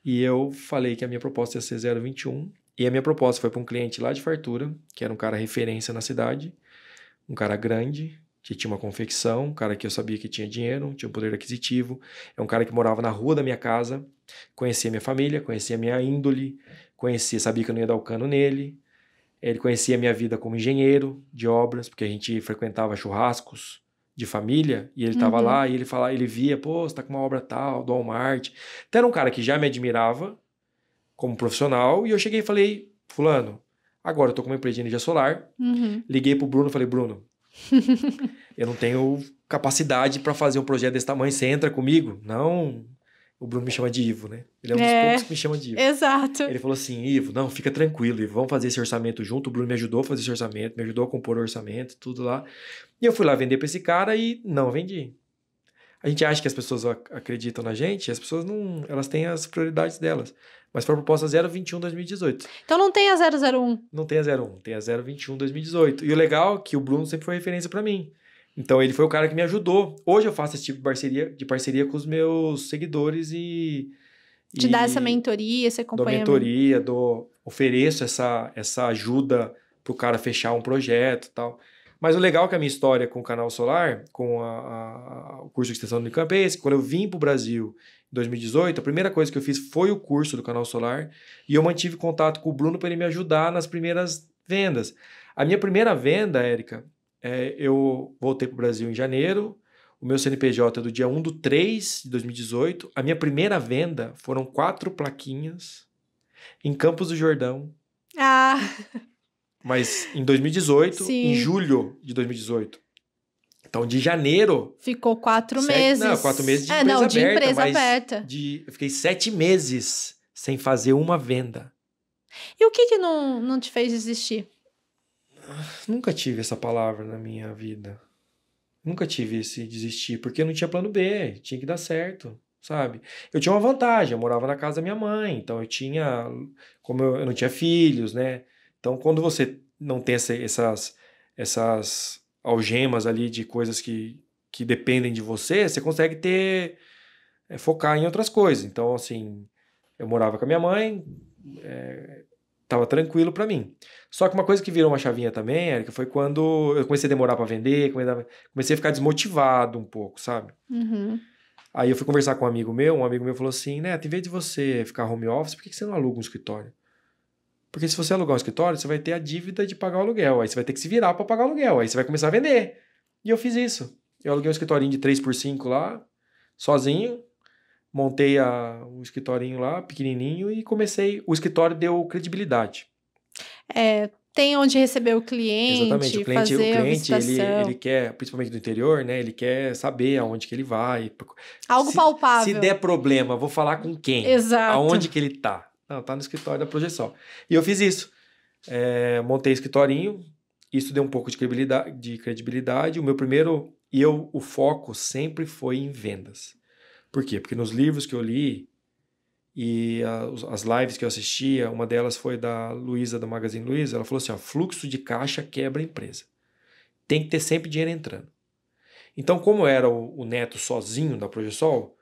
E eu falei que a minha proposta ia ser 021. E a minha proposta foi para um cliente lá de Fartura, que era um cara referência na cidade, um cara grande, que tinha uma confecção, um cara que eu sabia que tinha dinheiro, tinha um poder aquisitivo. É um cara que morava na rua da minha casa, conhecia minha família, conhecia minha índole, conhecia, sabia que eu não ia dar o cano nele. Ele conhecia minha vida como engenheiro de obras, porque a gente frequentava churrascos, de família, e ele tava uhum. lá e ele falava, ele via, pô, você tá com uma obra tal, do Walmart. Então era um cara que já me admirava como profissional, e eu cheguei e falei, fulano, agora eu tô com uma empresa de energia solar. Uhum. Liguei pro Bruno e falei, Bruno, eu não tenho capacidade para fazer um projeto desse tamanho, você entra comigo? Não, o Bruno me chama de Ivo, né? Ele é um dos é, poucos que me chama de Ivo. Exato. Ele falou assim: Ivo, não, fica tranquilo, Ivo, vamos fazer esse orçamento junto. O Bruno me ajudou a fazer esse orçamento, me ajudou a compor o orçamento, tudo lá. E eu fui lá vender para esse cara e não vendi. A gente acha que as pessoas acreditam na gente, as pessoas não. Elas têm as prioridades delas. Mas foi a proposta 021 2018. Então não tem a 001. Não tem a 01, tem a 021 2018. E o legal é que o Bruno sempre foi referência para mim. Então ele foi o cara que me ajudou. Hoje eu faço esse tipo de parceria, de parceria com os meus seguidores e. Te e dá essa mentoria, esse acompanhamento. Dou mentoria, dou, ofereço essa, essa ajuda pro cara fechar um projeto e tal. Mas o legal é que a minha história com o canal Solar, com a, a, o curso de extensão do Unicamp, é esse. Quando eu vim para o Brasil em 2018, a primeira coisa que eu fiz foi o curso do canal Solar e eu mantive contato com o Bruno para ele me ajudar nas primeiras vendas. A minha primeira venda, Érica, é, eu voltei para o Brasil em janeiro, o meu CNPJ é do dia 1 do 3 de 2018. A minha primeira venda foram quatro plaquinhas em Campos do Jordão. Ah! Mas em 2018, Sim. em julho de 2018. Então, de janeiro. Ficou quatro sete, meses. Não, quatro meses de é, empresa não, de aberta. Empresa aberta. De, eu fiquei sete meses sem fazer uma venda. E o que, que não, não te fez desistir? Nunca tive essa palavra na minha vida. Nunca tive esse desistir, porque eu não tinha plano B, tinha que dar certo, sabe? Eu tinha uma vantagem, eu morava na casa da minha mãe, então eu tinha, como eu, eu não tinha filhos, né? Então quando você não tem essa, essas, essas algemas ali de coisas que, que dependem de você, você consegue ter, é, focar em outras coisas. Então, assim, eu morava com a minha mãe, é, tava tranquilo para mim. Só que uma coisa que virou uma chavinha também, Érica, foi quando eu comecei a demorar para vender, comecei a ficar desmotivado um pouco, sabe? Uhum. Aí eu fui conversar com um amigo meu, um amigo meu falou assim, Neto, em vez de você ficar home office, por que você não aluga um escritório? Porque se você alugar um escritório, você vai ter a dívida de pagar o aluguel, aí você vai ter que se virar para pagar o aluguel, aí você vai começar a vender. E eu fiz isso. Eu aluguei um escritorinho de 3 por 5 lá, sozinho, montei a, o escritorinho lá, pequenininho, e comecei. O escritório deu credibilidade. É, tem onde receber o cliente, Exatamente, o cliente, fazer o cliente ele, ele quer, principalmente do interior, né? Ele quer saber aonde que ele vai. Algo se, palpável. Se der problema, vou falar com quem? Exato. Aonde que ele tá? Não, tá no escritório da projeção. E eu fiz isso. É, montei escritorinho, isso deu um pouco de credibilidade, de credibilidade. O meu primeiro, e eu, o foco sempre foi em vendas. Por quê? Porque nos livros que eu li e a, as lives que eu assistia, uma delas foi da Luísa, do Magazine Luiza, ela falou assim, ó, fluxo de caixa quebra a empresa. Tem que ter sempre dinheiro entrando. Então, como era o, o neto sozinho da Progesol,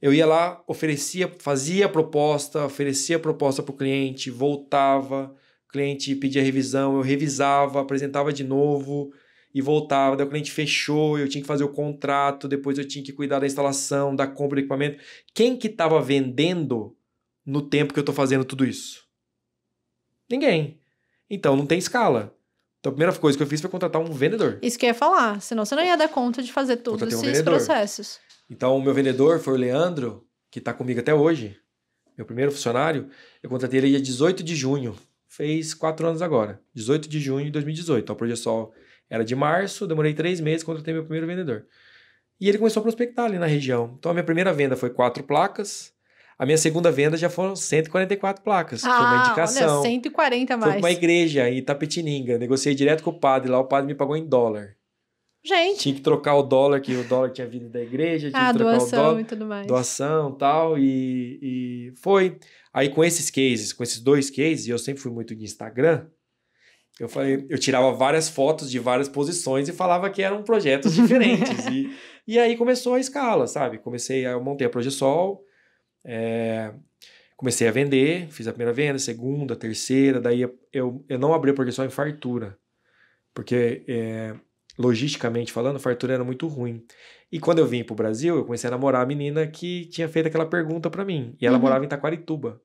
eu ia lá, oferecia, fazia a proposta, oferecia a proposta para o cliente, voltava, o cliente pedia revisão, eu revisava, apresentava de novo, e voltava, daí o cliente fechou, eu tinha que fazer o contrato, depois eu tinha que cuidar da instalação, da compra do equipamento. Quem que estava vendendo no tempo que eu estou fazendo tudo isso? Ninguém. Então não tem escala. Então a primeira coisa que eu fiz foi contratar um vendedor. Isso que eu ia falar, senão você não ia dar conta de fazer todos um esses vendedor. processos. Então o meu vendedor foi o Leandro, que está comigo até hoje, meu primeiro funcionário. Eu contratei ele dia 18 de junho, fez quatro anos agora, 18 de junho de 2018. Então a Projeção era de março, demorei três meses, contratei meu primeiro vendedor. E ele começou a prospectar ali na região. Então a minha primeira venda foi quatro placas. A minha segunda venda já foram 144 placas. Ah, foi uma indicação. Olha, 140 a mais. Foi uma igreja em Itapetininga. Negociei direto com o padre lá, o padre me pagou em dólar. Gente. Tinha que trocar o dólar, que o dólar tinha vindo da igreja, tinha ah, que trocar doação o dólar. e tudo mais. Doação tal, e, e foi. Aí com esses cases, com esses dois cases, e eu sempre fui muito de Instagram, eu falei, eu tirava várias fotos de várias posições e falava que eram projetos diferentes. e, e aí começou a escala, sabe? Comecei, a, eu montei a Progesol, é, comecei a vender, fiz a primeira venda, segunda, terceira, daí eu, eu, não abri a Progesol em fartura, porque é, logisticamente falando, fartura era muito ruim. E quando eu vim pro Brasil, eu comecei a namorar a menina que tinha feito aquela pergunta para mim. E ela Uhum. morava em Taquarituba,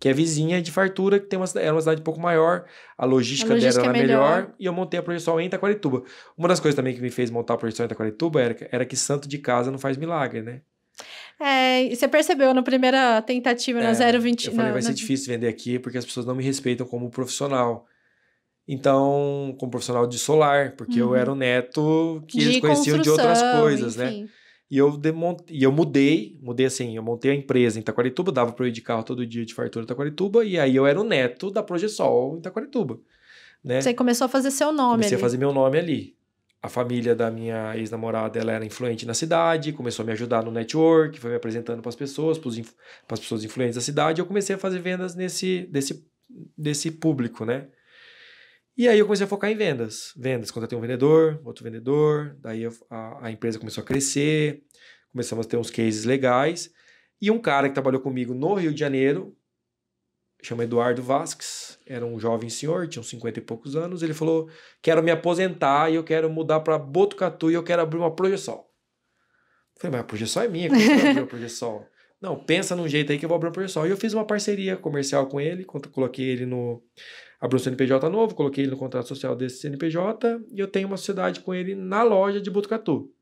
que é vizinha de fartura, que tem uma, era uma cidade um pouco maior, a logística, A logística dela era é melhor. melhor, e eu montei a projeção em Taquarituba. Uma das coisas também que me fez montar a projeção em Taquarituba era, que- era que santo de casa não faz milagre, né? É, você percebeu na primeira tentativa, na É, 020. Eu falei, na- vai ser difícil vender aqui porque as pessoas não me respeitam como profissional. Então, como profissional de solar, porque eu Uhum. era o neto que eles de conheciam de outras coisas, né? E eu, demon... e eu mudei, mudei assim, eu montei a empresa em Taquarituba, dava para eu ir de carro todo dia de fartura em Taquarituba, e aí eu era o neto da Progesol em Taquarituba, né? Você começou a fazer seu nome Comecei ali. a fazer meu nome ali. A família da minha ex-namorada, ela era influente na cidade, começou a me ajudar no network, foi me apresentando para as pessoas, para as pessoas influentes da cidade, e eu comecei a fazer vendas nesse desse, desse público, né? E aí eu comecei a focar em vendas. Vendas, tenho um vendedor, outro vendedor, daí a, a empresa começou a crescer, começamos a ter uns cases legais. E um cara que trabalhou comigo no Rio de Janeiro, chama Eduardo Vasques, era um jovem senhor, tinha uns 50 e poucos anos, ele falou, quero me aposentar e eu quero mudar para Botucatu e eu quero abrir uma Progesol. Eu falei, mas a Progesol é minha, como vou abrir uma Progesol? Não, pensa num jeito aí que eu vou abrir uma Progesol. E eu fiz uma parceria comercial com ele, coloquei ele no... Abri um CNPJ novo, coloquei ele no contrato social desse CNPJ e eu tenho uma sociedade com ele na loja de Botucatu.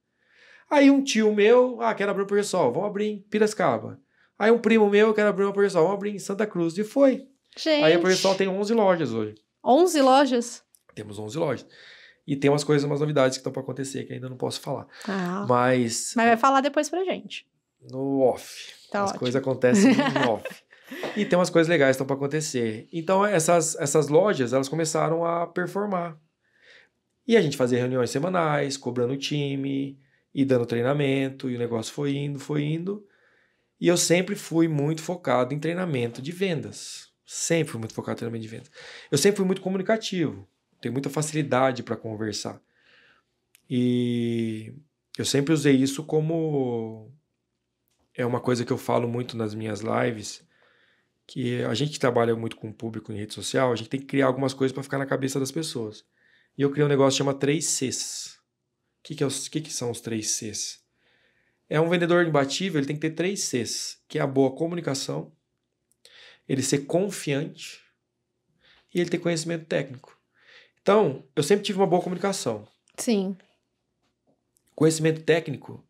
Aí um tio meu, ah, quero abrir uma Progesol, vamos abrir em Piracicaba. Aí um primo meu, quero abrir uma Progesol, vamos abrir em Santa Cruz. E foi. Gente, Aí a Progesol tem 11 lojas hoje. 11 lojas? Temos 11 lojas. E tem umas coisas, umas novidades que estão para acontecer que ainda não posso falar. Ah. Mas Mas vai falar depois pra gente. no off. Tá As ótimo. coisas acontecem no off. E tem umas coisas legais estão para acontecer. Então essas, essas lojas, elas começaram a performar. E a gente fazia reuniões semanais, cobrando o time e dando treinamento, e o negócio foi indo, foi indo. E eu sempre fui muito focado em treinamento de vendas. Sempre fui muito focado em treinamento de vendas. Eu sempre fui muito comunicativo. Tenho muita facilidade para conversar. E eu sempre usei isso como é uma coisa que eu falo muito nas minhas lives, que a gente que trabalha muito com o público em rede social, a gente tem que criar algumas coisas para ficar na cabeça das pessoas. E eu criei um negócio que chama 3 Cs. O que, que, é os, que, que são os 3 Cs? É um vendedor imbatível, ele tem que ter 3 Cs, que é a boa comunicação, ele ser confiante e ele ter conhecimento técnico. Então, eu sempre tive uma boa comunicação. Sim. Conhecimento técnico,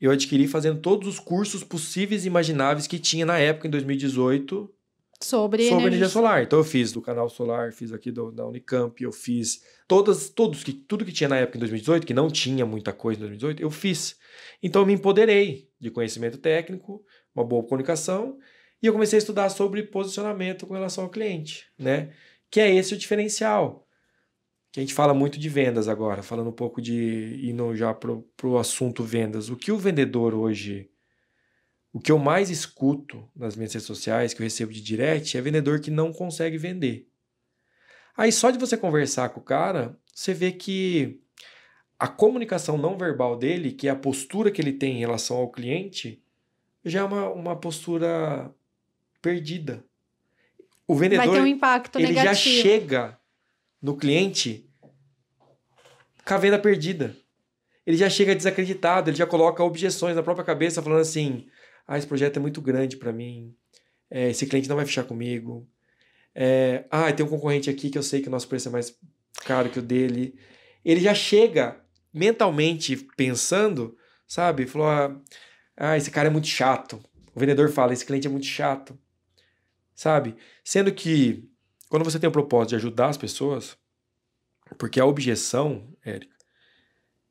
eu adquiri fazendo todos os cursos possíveis e imagináveis que tinha na época, em 2018, Sobre, sobre energia solar. Então eu fiz do canal solar, fiz aqui do, da Unicamp, eu fiz todas, todos que tudo que tinha na época em 2018, que não tinha muita coisa em 2018, eu fiz. Então eu me empoderei de conhecimento técnico, uma boa comunicação, e eu comecei a estudar sobre posicionamento com relação ao cliente, né? Que é esse o diferencial. Que a gente fala muito de vendas agora, falando um pouco de indo já pro, pro assunto vendas. O que o vendedor hoje o que eu mais escuto nas minhas redes sociais, que eu recebo de direct, é vendedor que não consegue vender. Aí só de você conversar com o cara, você vê que a comunicação não verbal dele, que é a postura que ele tem em relação ao cliente, já é uma, uma postura perdida. O vendedor, Vai ter um impacto ele já negativo. chega no cliente com a venda perdida. Ele já chega desacreditado, ele já coloca objeções na própria cabeça, falando assim: ah, esse projeto é muito grande para mim, é, esse cliente não vai fechar comigo. É, ah, tem um concorrente aqui que eu sei que o nosso preço é mais caro que o dele. Ele já chega mentalmente pensando, sabe? Falou: ah, ah, esse cara é muito chato. O vendedor fala: esse cliente é muito chato, sabe? Sendo que quando você tem o propósito de ajudar as pessoas, porque a objeção, Érica,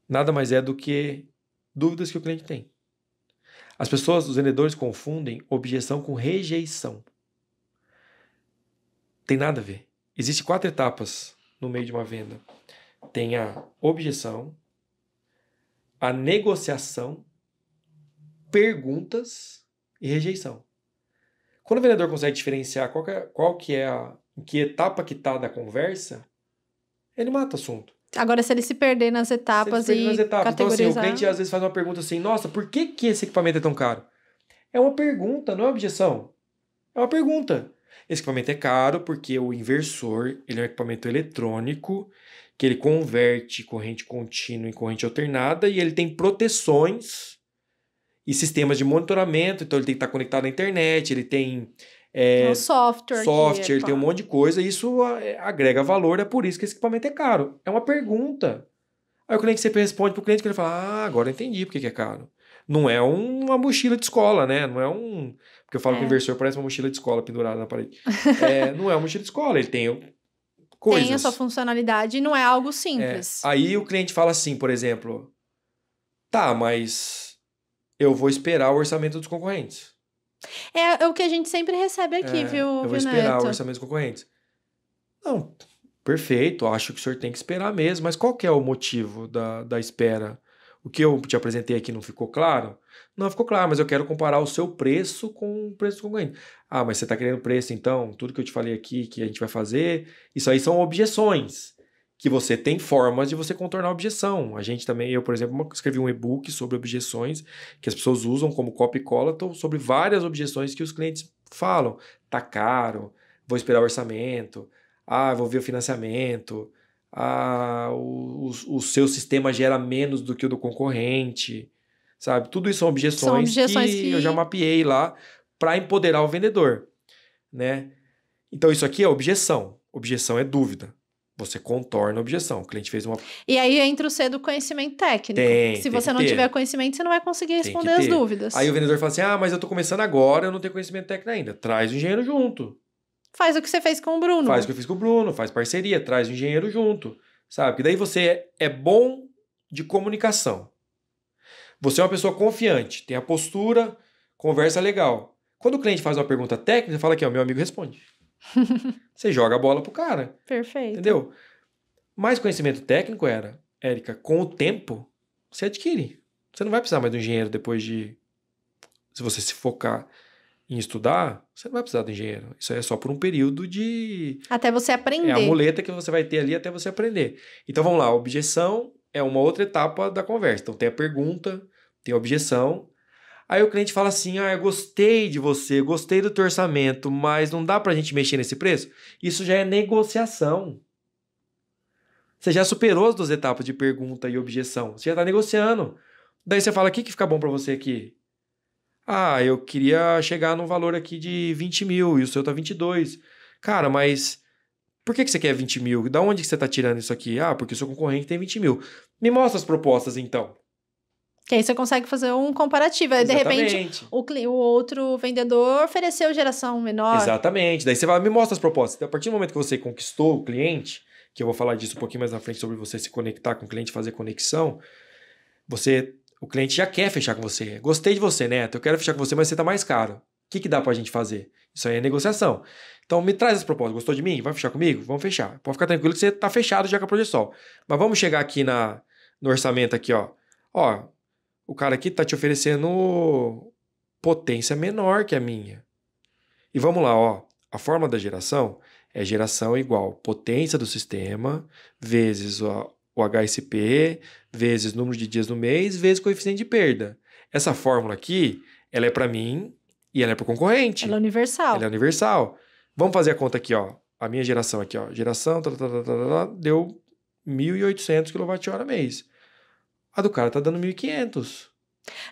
nada mais é do que dúvidas que o cliente tem. As pessoas, os vendedores confundem objeção com rejeição. Tem nada a ver. Existem quatro etapas no meio de uma venda. Tem a objeção, a negociação, perguntas e rejeição. Quando o vendedor consegue diferenciar qual que é, qual que é a em que etapa que está da conversa, ele mata o assunto. Agora, se ele se perder nas etapas se ele se perder e nas etapas. Então, assim, o categorizar... cliente às vezes faz uma pergunta assim, nossa, por que, que esse equipamento é tão caro? É uma pergunta, não é uma objeção. É uma pergunta. Esse equipamento é caro porque o inversor ele é um equipamento eletrônico que ele converte corrente contínua em corrente alternada e ele tem proteções e sistemas de monitoramento, então ele tem que estar conectado à internet, ele tem é, o software. software, é, ele tem um monte de coisa, e isso é, agrega valor, é por isso que esse equipamento é caro. É uma pergunta. Aí o cliente sempre responde pro cliente que ele fala: Ah, agora eu entendi porque que é caro. Não é uma mochila de escola, né? Não é um. Porque eu falo É. que o inversor parece uma mochila de escola pendurada na parede. É, não é uma mochila de escola, ele tem coisas. Tem a sua funcionalidade e não é algo É, simples. Aí o cliente fala assim, por exemplo, tá, mas eu vou esperar o orçamento dos concorrentes. É, é o que a gente sempre recebe aqui, É, viu, Eu vou viu, esperar Neto? o orçamento dos concorrentes. Não, perfeito, acho que o senhor tem que esperar mesmo, mas qual é o motivo da, da espera? O que eu te apresentei aqui não ficou claro? Não ficou claro, mas eu quero comparar o seu preço com o preço do concorrente. Ah, mas você está querendo preço então? Tudo que eu te falei aqui que a gente vai fazer, isso aí são objeções. Que você tem formas de você contornar a objeção. A gente também, eu, por exemplo, escrevi um e-book sobre objeções que as pessoas usam como copy e cola sobre várias objeções que os clientes falam. Tá caro, vou esperar o orçamento, ah, vou ver o financiamento, ah, o, o, o seu sistema gera menos do que o do concorrente, sabe? Tudo isso são objeções, São objeções que, que- eu já mapeei lá para empoderar o vendedor, né? Então isso aqui é objeção. Objeção é dúvida. Você contorna a objeção. O cliente fez uma E aí entra o C do conhecimento técnico. Tem, Se tem você não ter. tiver conhecimento, você não vai conseguir responder as dúvidas. Aí o vendedor fala assim: ah, mas eu tô começando agora, eu não tenho conhecimento técnico ainda. Traz o engenheiro junto. Faz o que você fez com o Bruno. Faz o que eu fiz com o Bruno, faz parceria, traz o engenheiro junto. Sabe? Que daí você é bom de comunicação. Você é uma pessoa confiante, tem a postura, conversa legal. Quando o cliente faz uma pergunta técnica, você fala aqui, ó, meu amigo responde. Você joga a bola pro cara, Perfeito. entendeu? Mais conhecimento técnico era, Érica, com o tempo, você adquire. Você não vai precisar mais do engenheiro depois de. Se você se focar em estudar, você não vai precisar do engenheiro. Isso aí é só por um período de. Até você aprender. É a muleta que você vai ter ali até você aprender. Então vamos lá, a objeção é uma outra etapa da conversa. Então tem a pergunta, tem a objeção. Aí o cliente fala assim: Ah, eu gostei de você, gostei do teu orçamento, mas não dá pra gente mexer nesse preço? Isso já é negociação. Você já superou as duas etapas de pergunta e objeção. Você já está negociando. Daí você fala: o que, que fica bom para você aqui? Ah, eu queria chegar num valor aqui de 20 mil e o seu tá 22. Cara, mas por que, que você quer 20 mil? Da onde que você tá tirando isso aqui? Ah, porque o seu concorrente tem 20 mil. Me mostra as propostas então. Que aí você consegue fazer um comparativo. Aí, de repente, o, o outro vendedor ofereceu geração menor. Exatamente. Daí você vai, me mostra as propostas. Então, a partir do momento que você conquistou o cliente, que eu vou falar disso um pouquinho mais na frente sobre você se conectar com o cliente, fazer conexão, você, o cliente já quer fechar com você. Gostei de você, Neto. Eu quero fechar com você, mas você tá mais caro. O que, que dá pra gente fazer? Isso aí é negociação. Então me traz as propostas. Gostou de mim? Vai fechar comigo? Vamos fechar. Pode ficar tranquilo que você tá fechado já com a Progesol. Mas vamos chegar aqui na, no orçamento aqui, ó. Ó, o cara aqui tá te oferecendo potência menor que a minha. E vamos lá, ó. A forma da geração é geração igual potência do sistema vezes o, HSP vezes número de dias no mês vezes coeficiente de perda. Essa fórmula aqui, ela é para mim e ela é para o concorrente. Ela é universal. Ela é universal. Vamos fazer a conta aqui, ó. A minha geração aqui, ó. Geração, tá, tá, tá, tá, tá, tá, deu 1.800 kWh mês. A do cara tá dando 1.500.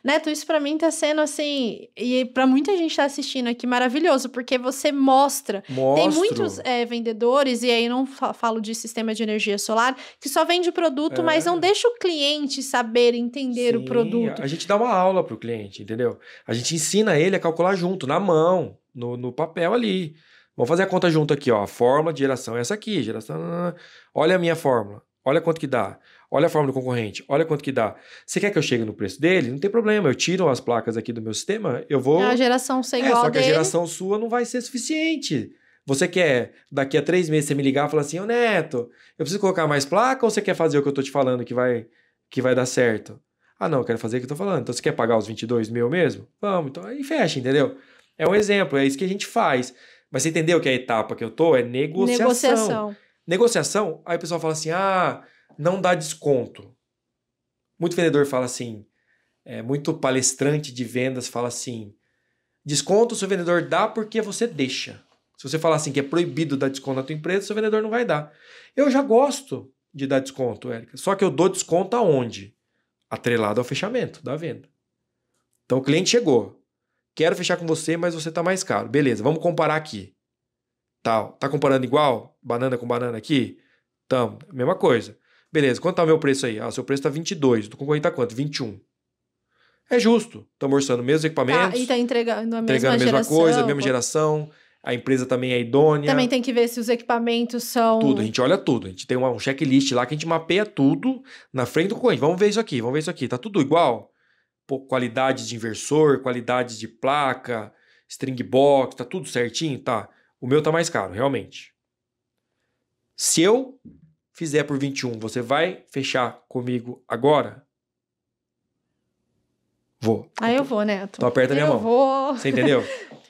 Neto, isso pra mim tá sendo assim, e pra muita gente tá assistindo aqui, maravilhoso, porque você mostra. Mostro. Tem muitos é, vendedores, e aí não fa- falo de sistema de energia solar, que só vende o produto, É. mas não deixa o cliente saber, entender o Sim, produto. A gente dá uma aula pro cliente, entendeu? A gente ensina ele a calcular junto, na mão, no, no papel ali. Vamos fazer a conta junto aqui, ó. A fórmula de geração é essa aqui, geração. Olha a minha fórmula. Olha quanto que dá. Olha a forma do concorrente. Olha quanto que dá. Você quer que eu chegue no preço dele? Não tem problema. Eu tiro as placas aqui do meu sistema, eu vou. É a geração ser É, igual só que a geração sua não vai ser suficiente. Você quer, daqui a três meses, você me ligar e falar assim, ô Neto, eu preciso colocar mais placa ou você quer fazer o que eu tô te falando que vai, que vai dar certo? Ah, não, eu quero fazer o que eu tô falando. Então você quer pagar os 22 mil mesmo? Vamos, então aí fecha, entendeu? É um exemplo, é isso que a gente faz. Mas você entendeu que a etapa que eu tô é negociação. Negociação. Negociação, aí o pessoal fala assim: ah, não dá desconto. Muito vendedor fala assim, é, muito palestrante de vendas fala assim: desconto o seu vendedor dá porque você deixa. Se você falar assim que é proibido dar desconto na tua empresa, seu vendedor não vai dar. Eu já gosto de dar desconto, Érica. Só que eu dou desconto aonde? Atrelado ao fechamento da venda. Então o cliente chegou. Quero fechar com você, mas você tá mais caro. Beleza, vamos comparar aqui. Tal. Tá comparando igual? Banana com banana aqui? Tamo. Mesma coisa. Beleza, quanto tá o meu preço aí? Ah, seu preço tá 22. Do concorrente tá quanto? 21. É justo. Estamos orçando mesmos equipamentos, Tá, e tá entregando a mesma entregando a mesma geração. coisa, a mesma geração. A empresa também é idônea. Também tem que ver se os equipamentos são. Tudo, a gente olha tudo. A gente tem uma- um checklist lá que a gente mapeia tudo na frente do concorrente. Vamos ver isso aqui, vamos ver isso aqui. Tá tudo igual? Pô, qualidade de inversor, qualidade de placa, string box, tá tudo certinho? Tá. O meu tá mais caro, realmente. Se eu fizer por 21, você vai fechar comigo agora? Vou. Aí eu vou, Neto. Então aperta minha eu mão. vou. Você entendeu?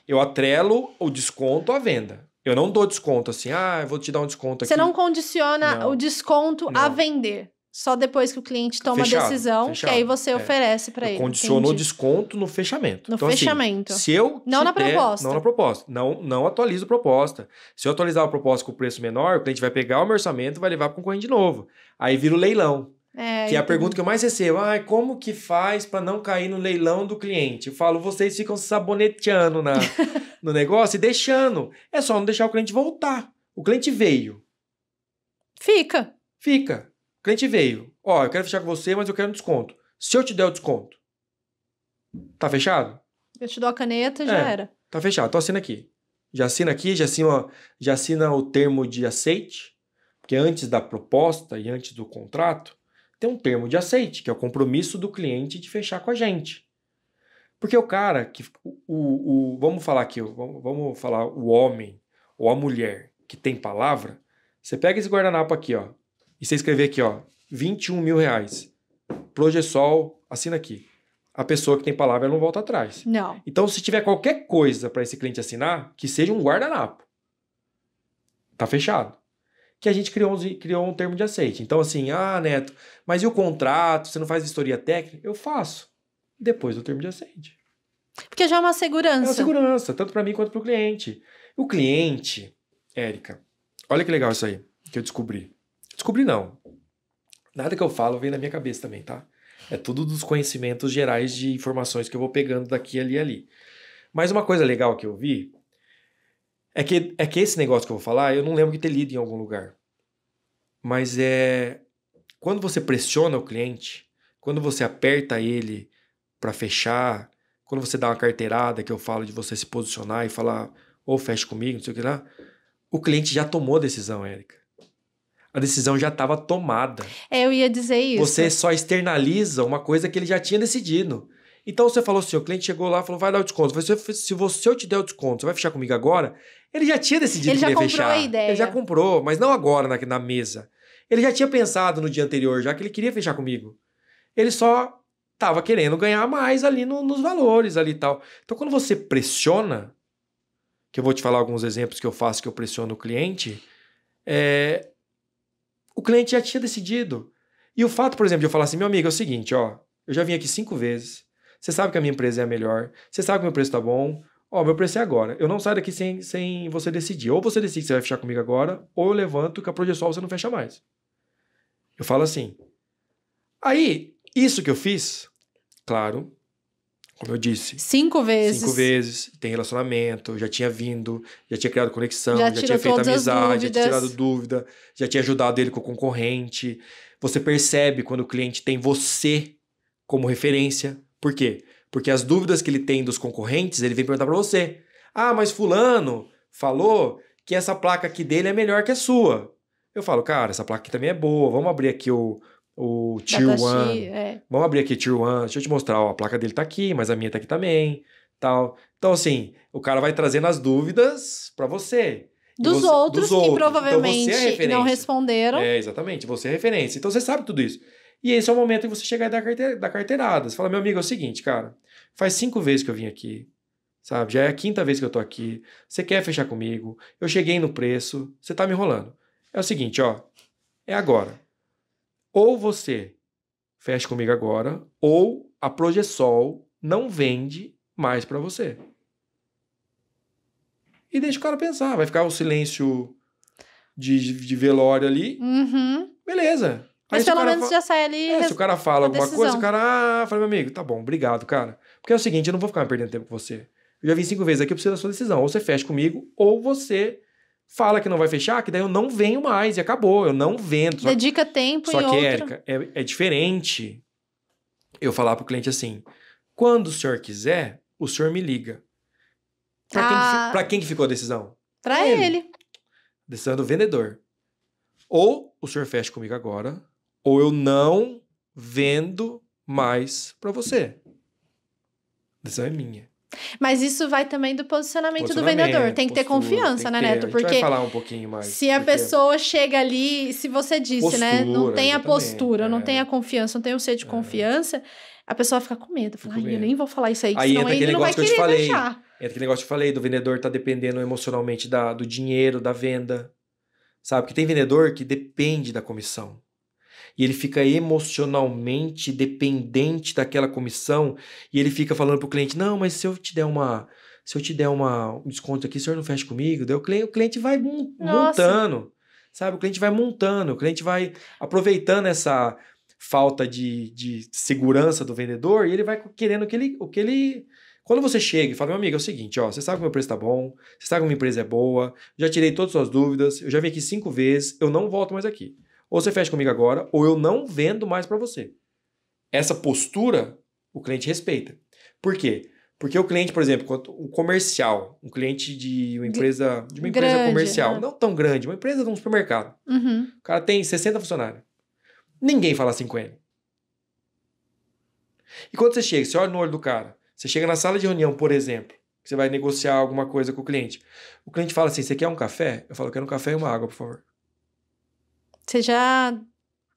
Eu atrelo o desconto à venda. Eu não dou desconto assim, ah, eu vou te dar um desconto aqui. Você não condiciona Não. o desconto a Não. vender. Só depois que o cliente toma Fechado, a decisão, fechado. que aí você É. oferece Eu ele. condiciono o desconto no fechamento. No Então, assim, fechamento. se eu Não na der- proposta. Não na proposta. Não, não atualizo a proposta. Se eu atualizar a proposta com o preço menor, o cliente vai pegar o meu orçamento e vai levar para o concorrente de novo. Aí vira o leilão. É, que é a pergunta que eu mais recebo. Ah, como que faz para não cair no leilão do cliente? Eu falo, vocês ficam saboneteando na, no negócio e deixando. É só não deixar o cliente voltar. O cliente veio. Fica. Fica. O cliente veio. Ó, eu quero fechar com você, mas eu quero um desconto. Se eu te der o desconto, tá fechado? Eu te dou a caneta, já É. era. Tá fechado. Então assina aqui. Já assina aqui, já assina, já assina o termo de aceite, porque antes da proposta e antes do contrato, tem um termo de aceite, que é o compromisso do cliente de fechar com a gente. Porque o cara que. O, o, o- vamos falar aqui, vamos, vamos falar o homem ou a mulher que tem palavra. Você pega esse guardanapo aqui, ó, e você escrever aqui, ó, 21 mil reais. Progesol, assina aqui. A pessoa que tem palavra não volta atrás. Não. Então, se tiver qualquer coisa para esse cliente assinar, que seja um guardanapo. Tá fechado. Que a gente criou, um- criou um termo de aceite. Então, assim, ah, Neto, mas e o contrato? Você não faz vistoria técnica? Eu faço. Depois do termo de aceite. Porque já é uma É segurança. uma segurança, tanto para mim quanto para o cliente. O cliente, Érica, olha que legal isso aí que eu descobri. Descobri não. Nada que eu falo vem na minha cabeça também, tá? É tudo dos conhecimentos gerais de informações que eu vou pegando daqui, ali ali. Mas uma coisa legal que eu vi é que, é que esse negócio que eu vou falar, eu não lembro de ter lido em algum lugar. Mas é. Quando você pressiona o cliente, quando você aperta ele para fechar, quando você dá uma carteirada, que eu falo de você se posicionar e falar, ou feche comigo, não sei o que lá, o cliente já tomou a decisão, Érica. A decisão já estava tomada. É, eu ia dizer isso. Você só externaliza uma coisa que ele já tinha decidido. Então você falou assim: o cliente chegou lá e falou, vai dar o desconto. Você, se você eu te der o desconto, você vai fechar comigo agora? Ele já tinha decidido Ele que já ele ia comprou fechar. a ideia. Ele já comprou, mas não agora na, na mesa. Ele já tinha pensado no dia anterior, já que ele queria fechar comigo. Ele só estava querendo ganhar mais ali no- nos valores ali e tal. Então quando você pressiona, que eu vou te falar alguns exemplos que eu faço que eu pressiono o cliente, é, o cliente já tinha decidido. E o fato, por exemplo, de eu falar assim, meu amigo, é o seguinte, ó, eu já vim aqui cinco vezes, você sabe que a minha empresa é a melhor, você sabe que o meu preço tá bom, ó, meu preço é agora. Eu não saio daqui sem, sem você decidir. Ou você decide que você vai fechar comigo agora, ou eu levanto que a Progesol você não fecha mais. Eu falo assim. Aí, isso que eu fiz, claro, como eu disse, Cinco vezes. Cinco vezes, tem relacionamento, já tinha vindo, já tinha criado conexão, Já já, tinha feito amizade, já tinha tirado dúvida, já tinha ajudado ele com o concorrente. Você percebe quando o cliente tem você como referência. Por quê? Porque as dúvidas que ele tem dos concorrentes, ele vem perguntar para você. Ah, mas fulano falou que essa placa aqui dele é melhor que a sua. Eu falo, cara, essa placa aqui também é boa. Vamos abrir aqui o, o Tier Data 1. sheet, é. Vamos abrir aqui Tier 1. Deixa eu te mostrar, ó, a placa dele tá aqui, mas a minha tá aqui também, tal. Então, assim, o cara vai trazendo as dúvidas para você. Dos, você- outros dos que outros. Então, provavelmente você é não responderam. É, exatamente. Você é referência. Então você sabe tudo isso. E esse é o momento que você chegar e dar carte- dar carteirada. Você fala, meu amigo, é o seguinte, cara. Faz cinco vezes que eu vim aqui. Sabe? Já é a quinta vez que eu tô aqui. Você quer fechar comigo? Eu cheguei no preço. Você tá me enrolando. É o seguinte, ó. É agora. Ou você fecha comigo agora, ou a Progesol não vende mais pra você. E deixa o cara pensar. Vai ficar o silêncio de, de velório ali. Uhum. Beleza. Mas pelo menos fa- já sai ali. É, se o cara fala alguma decisão. coisa, o cara, ah, fala, meu amigo, tá bom, obrigado, cara. Porque é o seguinte, eu não vou ficar perdendo tempo com você. Eu já vim cinco vezes aqui, eu preciso da sua decisão. Ou você fecha comigo, ou você fala que não vai fechar, que daí eu não venho mais e acabou. Eu não vendo. Só, Dedica tempo só em que, outro. Érica, é, é diferente eu falar pro cliente assim: quando o senhor quiser, o senhor me liga. Pra, quem, que, Ah. fi- pra quem que ficou a decisão? Pra ele. ele. Decisão do vendedor. Ou o senhor fecha comigo agora, ou eu não vendo mais pra você. A decisão é minha. Mas isso vai também do posicionamento, do Posicionamento, vendedor. Tem que ter postura, confiança, né, que ter. Neto? A Porque falar um pouquinho mais. se a porque- pessoa chega ali, se você disse, né? Não Postura, tem a postura, não é. tem a confiança, não tem o ser de É. confiança, a pessoa fica com medo. Fala, ai, eu nem vou falar isso aí, Aí senão entra ele não vai que querer falei. fechar. É aquele negócio que eu falei, do vendedor tá dependendo emocionalmente da, do dinheiro, da venda. Sabe? Porque tem vendedor que depende da comissão. E ele fica emocionalmente dependente daquela comissão. E ele fica falando pro cliente: não, mas se eu te der uma. Se eu te der uma, um desconto aqui, o senhor não fecha comigo? Daí o cliente, o cliente vai mon- Nossa. montando. Sabe? O cliente vai montando, o cliente vai aproveitando essa falta de, de segurança do vendedor e ele vai querendo o que ele, o que ele quando você chega e fala, meu amigo, é o seguinte, ó, você sabe que meu preço tá bom, você sabe que minha empresa é boa, já tirei todas as suas dúvidas, eu já vim aqui cinco vezes, eu não volto mais aqui. Ou você fecha comigo agora, ou eu não vendo mais para você. Essa postura, o cliente respeita. Por quê? Porque o cliente, por exemplo, um comercial, um cliente de uma empresa, de uma empresa Grande, comercial, né? não tão grande, uma empresa de um supermercado. Uhum. O cara tem 60 funcionários. Ninguém fala assim com ele. E quando você chega, você olha no olho do cara, você chega na sala de reunião, por exemplo, que você vai negociar alguma coisa com o cliente. O cliente fala assim: você quer um café? Eu falo, eu quero um café e uma água, por favor. Você já.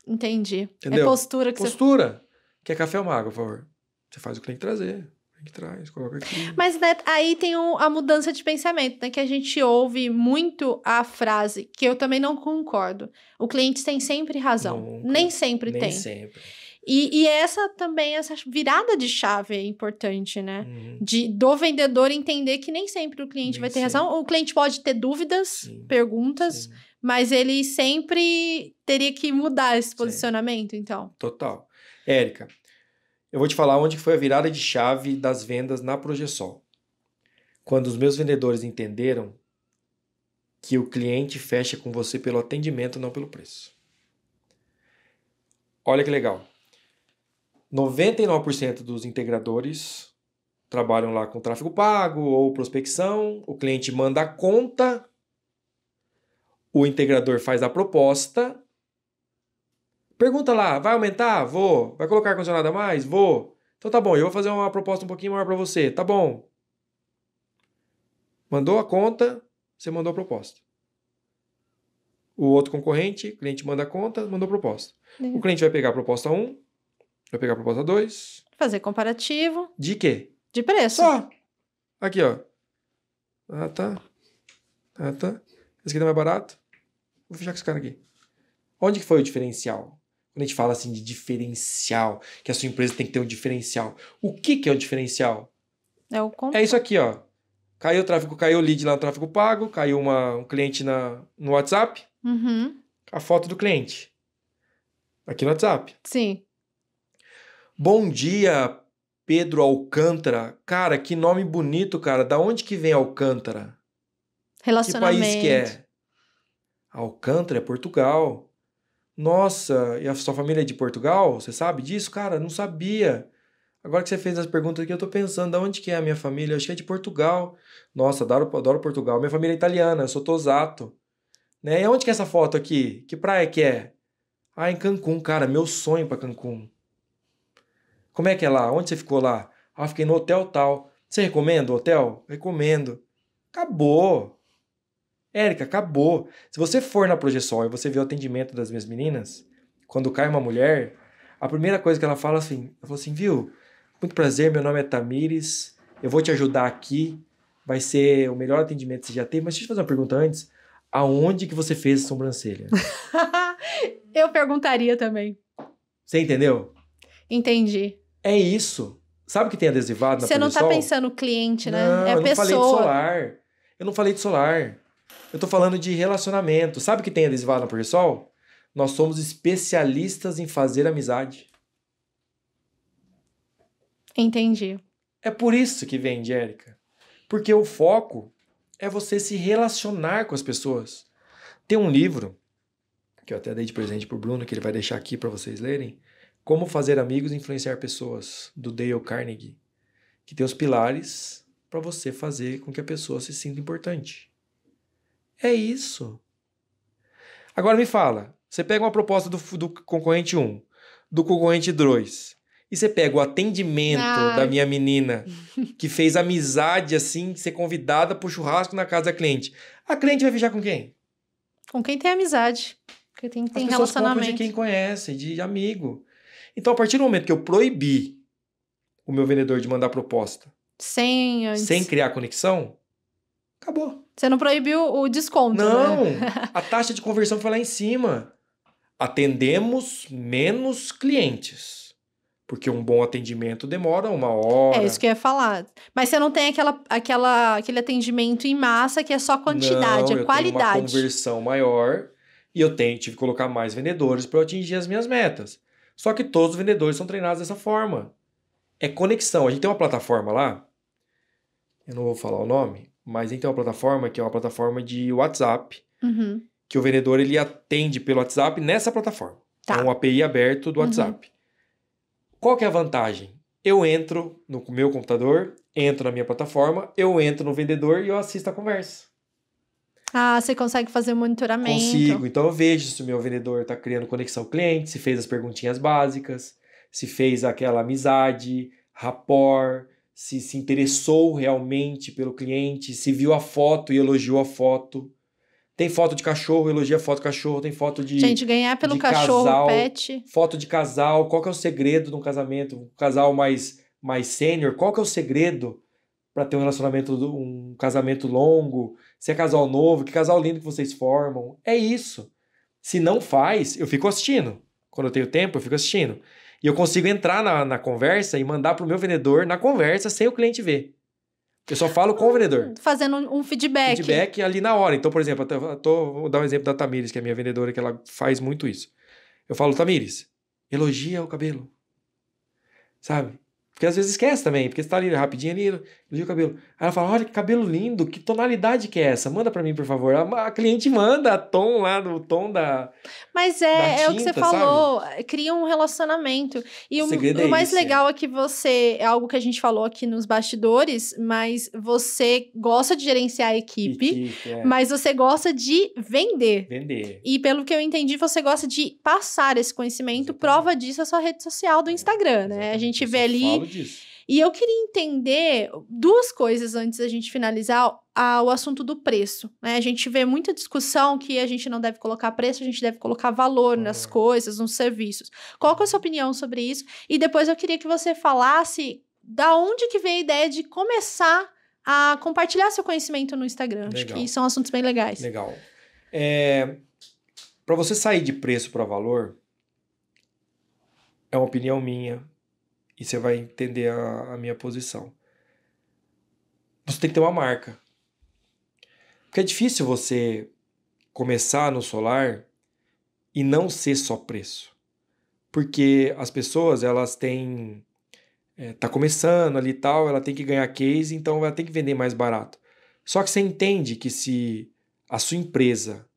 Entendi. É Entendeu? postura que você. Postura. Quer café ou uma água, por favor? Você faz o cliente trazer. O cliente traz, coloca aqui. Mas né, aí tem o- a mudança de pensamento, né? Que a gente ouve muito a frase, que eu também não concordo. O cliente tem sempre razão. Nunca. Nem sempre Nem tem. sempre. E, e essa também, essa virada de chave é importante, né? Uhum. De, do vendedor entender que nem sempre o cliente Nem vai ter razão. O cliente pode ter dúvidas, Sim, perguntas, Sim. Mas ele sempre teria que mudar esse posicionamento, então. Total. Érica, eu vou te falar onde foi a virada de chave das vendas na Progesol. Quando os meus vendedores entenderam que o cliente fecha com você pelo atendimento, não pelo preço. Olha que legal. 99% dos integradores trabalham lá com tráfego pago ou prospecção, o cliente manda a conta, o integrador faz a proposta Pergunta lá, vai aumentar? Vou. Vai colocar ar-condicionado a mais? Vou. Então tá bom, eu vou fazer uma proposta um pouquinho maior para você. Tá bom. Mandou a conta, você mandou a proposta. O outro concorrente, o cliente manda a conta, mandou a proposta. O cliente vai pegar a proposta 1, vai pegar a proposta 2. Fazer comparativo De quê? de preço. Só. Aqui, ó. Ah, tá. Ah, tá. Esse aqui tá mais barato. Vou fechar com esse cara aqui. Onde que foi o diferencial? Quando a gente fala assim de diferencial, que a sua empresa tem que ter um diferencial. O que que é o diferencial? É o con- É isso aqui, ó. Caiu o tráfego, caiu o lead lá no tráfego pago, caiu uma, um cliente na, no WhatsApp, Uhum. a foto do cliente. Aqui no WhatsApp. Sim. Bom dia, Pedro Alcântara. Cara, que nome bonito, cara. Da onde que vem Alcântara? Que Relacionamento. país que é? Alcântara é Portugal. Nossa, e a sua família é de Portugal? Você sabe disso? Cara, não sabia. Agora que você fez as perguntas aqui, eu tô pensando, de onde que é a minha família? Eu acho que é de Portugal. Nossa, adoro, adoro Portugal. Minha família é italiana, eu sou Tosato. Né? E onde que é essa foto aqui? Que praia que é? Ah, em Cancún, cara, meu sonho para Cancún. Como é que é lá? Onde você ficou lá? Ah, fiquei no hotel tal. Você recomenda o hotel? Recomendo. Acabou. Érica, acabou. Se você for na Projeção e você vê o atendimento das minhas meninas, quando cai uma mulher, a primeira coisa que ela fala assim, ela fala assim, viu? Muito prazer, meu nome é Tamires, eu vou te ajudar aqui, vai ser o melhor atendimento que você já teve, mas deixa eu te fazer uma pergunta antes. Aonde que você fez a sobrancelha? eu perguntaria também. Você entendeu? Entendi. É isso. Sabe o que tem adesivado na Você não tá pensando cliente, né? Não, é eu pessoa. não falei de solar. Eu não falei de solar. Eu tô falando de relacionamento. Sabe o que tem adesivado na Progesol? Nós somos especialistas em fazer amizade. Entendi. É por isso que vende, Érica. Porque o foco é você se relacionar com as pessoas. Tem um livro que eu até dei de presente pro Bruno, que ele vai deixar aqui para vocês lerem, Como fazer amigos e influenciar pessoas, do Dale Carnegie, que tem os pilares para você fazer com que a pessoa se sinta importante. É isso. Agora me fala, você pega uma proposta do, do concorrente 1, do concorrente 2, e você pega o atendimento Ai. da minha menina, que fez amizade assim, ser convidada pro churrasco na casa da cliente. A cliente vai fechar com quem? Com quem tem amizade. Com quem tem As pessoas relacionamento. de quem conhece, de amigo. Então, a partir do momento que eu proibi o meu vendedor de mandar proposta Sem antes. sem criar conexão, acabou. Você não proibiu o desconto, Não! né? A taxa de conversão foi lá em cima. Atendemos menos clientes. Porque um bom atendimento demora uma hora. É isso que eu ia falar. Mas você não tem aquela, aquela, aquele atendimento em massa que é só quantidade, Não, é eu qualidade. Tenho uma conversão maior e eu tenho, tive que colocar mais vendedores para eu atingir as minhas metas. Só que todos os vendedores são treinados dessa forma. É conexão. A gente tem uma plataforma lá, eu não vou falar o nome, mas tem uma plataforma que é uma plataforma de WhatsApp, Uhum. que o vendedor ele atende pelo WhatsApp nessa plataforma. Tá. É um API aberto do Uhum. WhatsApp. Qual que é a vantagem? Eu entro no meu computador, entro na minha plataforma, eu entro no vendedor e eu assisto a conversa. Ah, você consegue fazer monitoramento. Consigo. Então eu vejo se o meu vendedor está criando conexão cliente, se fez as perguntinhas básicas, se fez aquela amizade, rapport, se se interessou realmente pelo cliente, se viu a foto e elogiou a foto. Tem foto de cachorro, elogia a foto do cachorro, tem foto de Gente, ganhar pelo cachorro, casal. pet. foto de casal, qual que é o segredo de um casamento? Um casal mais mais sênior, qual que é o segredo para ter um relacionamento, um casamento longo? Se é casal novo, que casal lindo que vocês formam? É isso. Se não faz, eu fico assistindo. Quando eu tenho tempo, eu fico assistindo. E eu consigo entrar na, na conversa e mandar pro meu vendedor na conversa sem o cliente ver. Eu só falo com o vendedor. Fazendo um feedback. Feedback ali na hora. Então, por exemplo, eu tô- vou dar um exemplo da Tamires, que é a minha vendedora, que ela faz muito isso. Eu falo, Tamires, elogia o cabelo. Sabe? Porque às vezes esquece também, porque você tá ali rapidinho ali, elogia o cabelo. Ela fala, olha que cabelo lindo, que tonalidade que é essa? Manda pra mim, por favor. A, a cliente manda a tom lá, do tom da... Mas é, da é o que você tinta, falou, cria um relacionamento. E O o, o é mais esse. legal é que você, é algo que a gente falou aqui nos bastidores, mas você gosta de gerenciar a equipe, Equipe, é, mas você gosta de vender. Vender. E pelo que eu entendi, você gosta de passar esse conhecimento. Exatamente. Prova disso é a sua rede social do Instagram, né? A gente vê ali. falo disso. E eu queria entender duas coisas antes da gente finalizar o assunto do preço. Né? A gente vê muita discussão que a gente não deve colocar preço, a gente deve colocar valor nas Valor. coisas, nos serviços. Qual é a sua opinião sobre isso? E depois eu queria que você falasse da onde que veio a ideia de começar a compartilhar seu conhecimento no Instagram. Acho Legal. que são assuntos bem legais. Legal. É, para você sair de preço para valor, é uma opinião minha e você vai entender a, a minha posição. Você tem que ter uma marca. Porque é difícil você começar no solar e não ser só preço. Porque as pessoas, elas têm. É, tá começando ali e tal, ela tem que ganhar case, então ela tem que vender mais barato. Só que você entende que se a sua empresa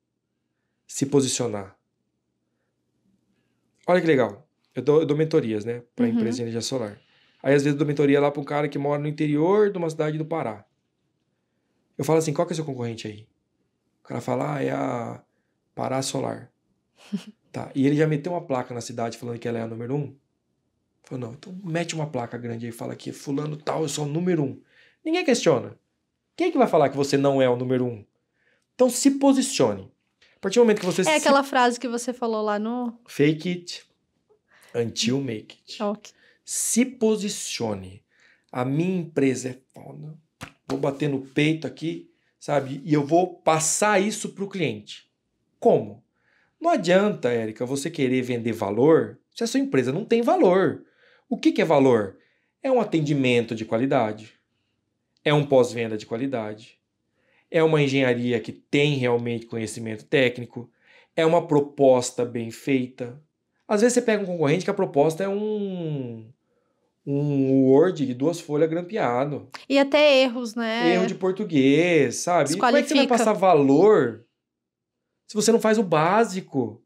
se posicionar. Olha que legal. Eu dou, eu dou mentorias, né? Para Uhum. empresa de energia solar. Aí, às vezes, eu dou mentoria lá para um cara que mora no interior de uma cidade do Pará. Eu falo assim: qual que é o seu concorrente aí? O cara fala: ah, é a, Pará Solar. tá. E ele já meteu uma placa na cidade falando que ela é a número um. Falou, não, então mete uma placa grande aí e fala que fulano tal, eu sou o número um. Ninguém questiona. Quem é que vai falar que você não é o número um? Então se posicione. A partir do momento que você É se... aquela frase que você falou lá no. Fake it until make it. Ok. Se posicione. A minha empresa é foda. Vou bater no peito aqui, sabe? E eu vou passar isso para o cliente. Como? Não adianta, Érica, você querer vender valor se a sua empresa não tem valor. O que, que é valor? É um atendimento de qualidade. É um pós-venda de qualidade. É uma engenharia que tem realmente conhecimento técnico. É uma proposta bem feita. Às vezes você pega um concorrente que a proposta é um um Word de duas folhas grampeado. E até erros, né? Erro de português, sabe? E como é que você vai passar valor se você não faz o básico?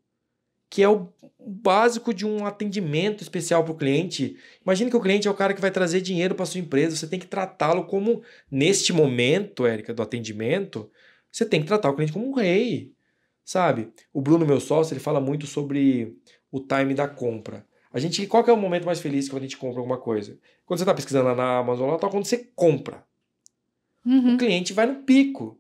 Que é o básico de um atendimento especial para o cliente. Imagine que o cliente é o cara que vai trazer dinheiro para sua empresa. Você tem que tratá-lo como, neste momento, Érica, do atendimento, você tem que tratar o cliente como um rei. Sabe? O Bruno, meu sócio, ele fala muito sobre o time da compra. A gente, qual que é o momento mais feliz quando a gente compra alguma coisa? Quando você está pesquisando lá na Amazon, lá, tá quando você compra. Uhum. O cliente vai no pico.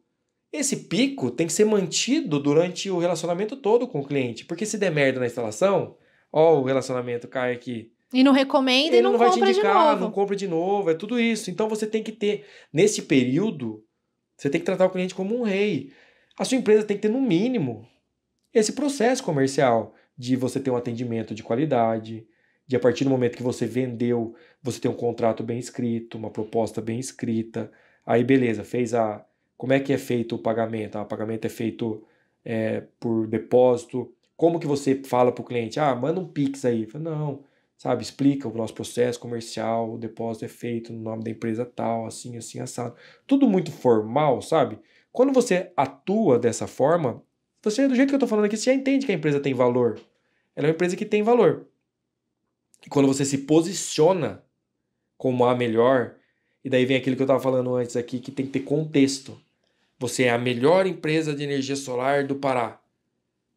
Esse pico tem que ser mantido durante o relacionamento todo com o cliente. Porque se der merda na instalação, ó, o relacionamento cai aqui. E não recomenda e Ele não, não vai te compra indicar, de novo. não compra de novo, é tudo isso. Então você tem que ter, nesse período, você tem que tratar o cliente como um rei. A sua empresa tem que ter, no mínimo, esse processo comercial de você ter um atendimento de qualidade, de a partir do momento que você vendeu, você ter um contrato bem escrito, uma proposta bem escrita. Aí, beleza, fez a. Como é que é feito o pagamento? Ah, o pagamento é feito é, por depósito. Como que você fala para o cliente? Ah, manda um Pix aí. Fala, Não, sabe? Explica o nosso processo comercial, o depósito é feito no nome da empresa tal, assim, assim, assado. Tudo muito formal, sabe? Quando você atua dessa forma, você, do jeito que eu tô falando aqui, você já entende que a empresa tem valor. Ela é uma empresa que tem valor. E quando você se posiciona como a melhor, e daí vem aquilo que eu tava falando antes aqui, que tem que ter contexto. Você é a melhor empresa de energia solar do Pará.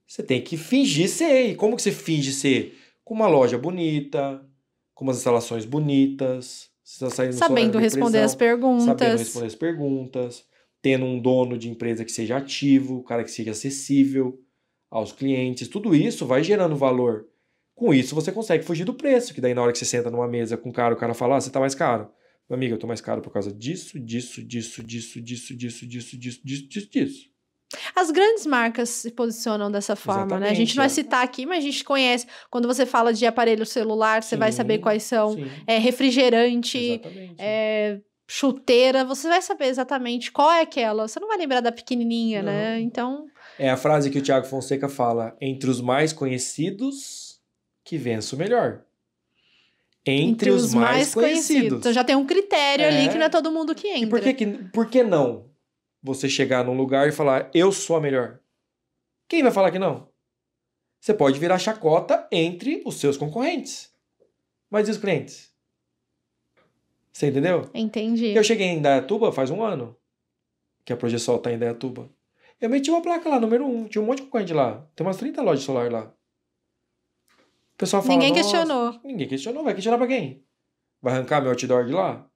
Você tem que fingir ser. E como que você finge ser? Com uma loja bonita, com umas instalações bonitas, você tá Sabendo responder as perguntas. Sabendo responder as perguntas, tendo um dono de empresa que seja ativo, um cara que seja acessível aos clientes, tudo isso vai gerando valor. Com isso você consegue fugir do preço, que daí na hora que você senta numa mesa com o cara, o cara fala, ah, você tá mais caro. Meu amigo, eu tô mais caro por causa disso, disso, disso, disso, disso, disso, disso, disso, disso, disso, disso. As grandes marcas se posicionam dessa forma, né? A gente Exatamente, não vai é. citar aqui, mas a gente conhece. Quando você fala de aparelho celular, você vai Sim, saber quais são. É, refrigerante, exatamente. é, chuteira, você vai saber exatamente qual é aquela. Você não vai lembrar da pequenininha, né? Não. Então, É a frase que o Thiago Fonseca fala: entre os mais conhecidos, que vença o melhor. Entre, os, mais, conhecidos. Então já tem um critério ali É. que não é todo mundo que entra. E por que, que, por que não você chegar num lugar e falar, eu sou a melhor? Quem vai falar que não? Você pode virar chacota entre os seus concorrentes. Mas e os clientes? Você entendeu? Entendi. Eu cheguei em Indaiatuba faz um ano que a Progesol tá em Indaiatuba. Eu meti uma placa lá, número um. Tinha um monte de concorrente lá. Tem umas 30 lojas de solar lá. O pessoal fala, Ninguém "Nossa, questionou. Ninguém questionou. Vai questionar pra quem? Vai arrancar meu outdoor de lá?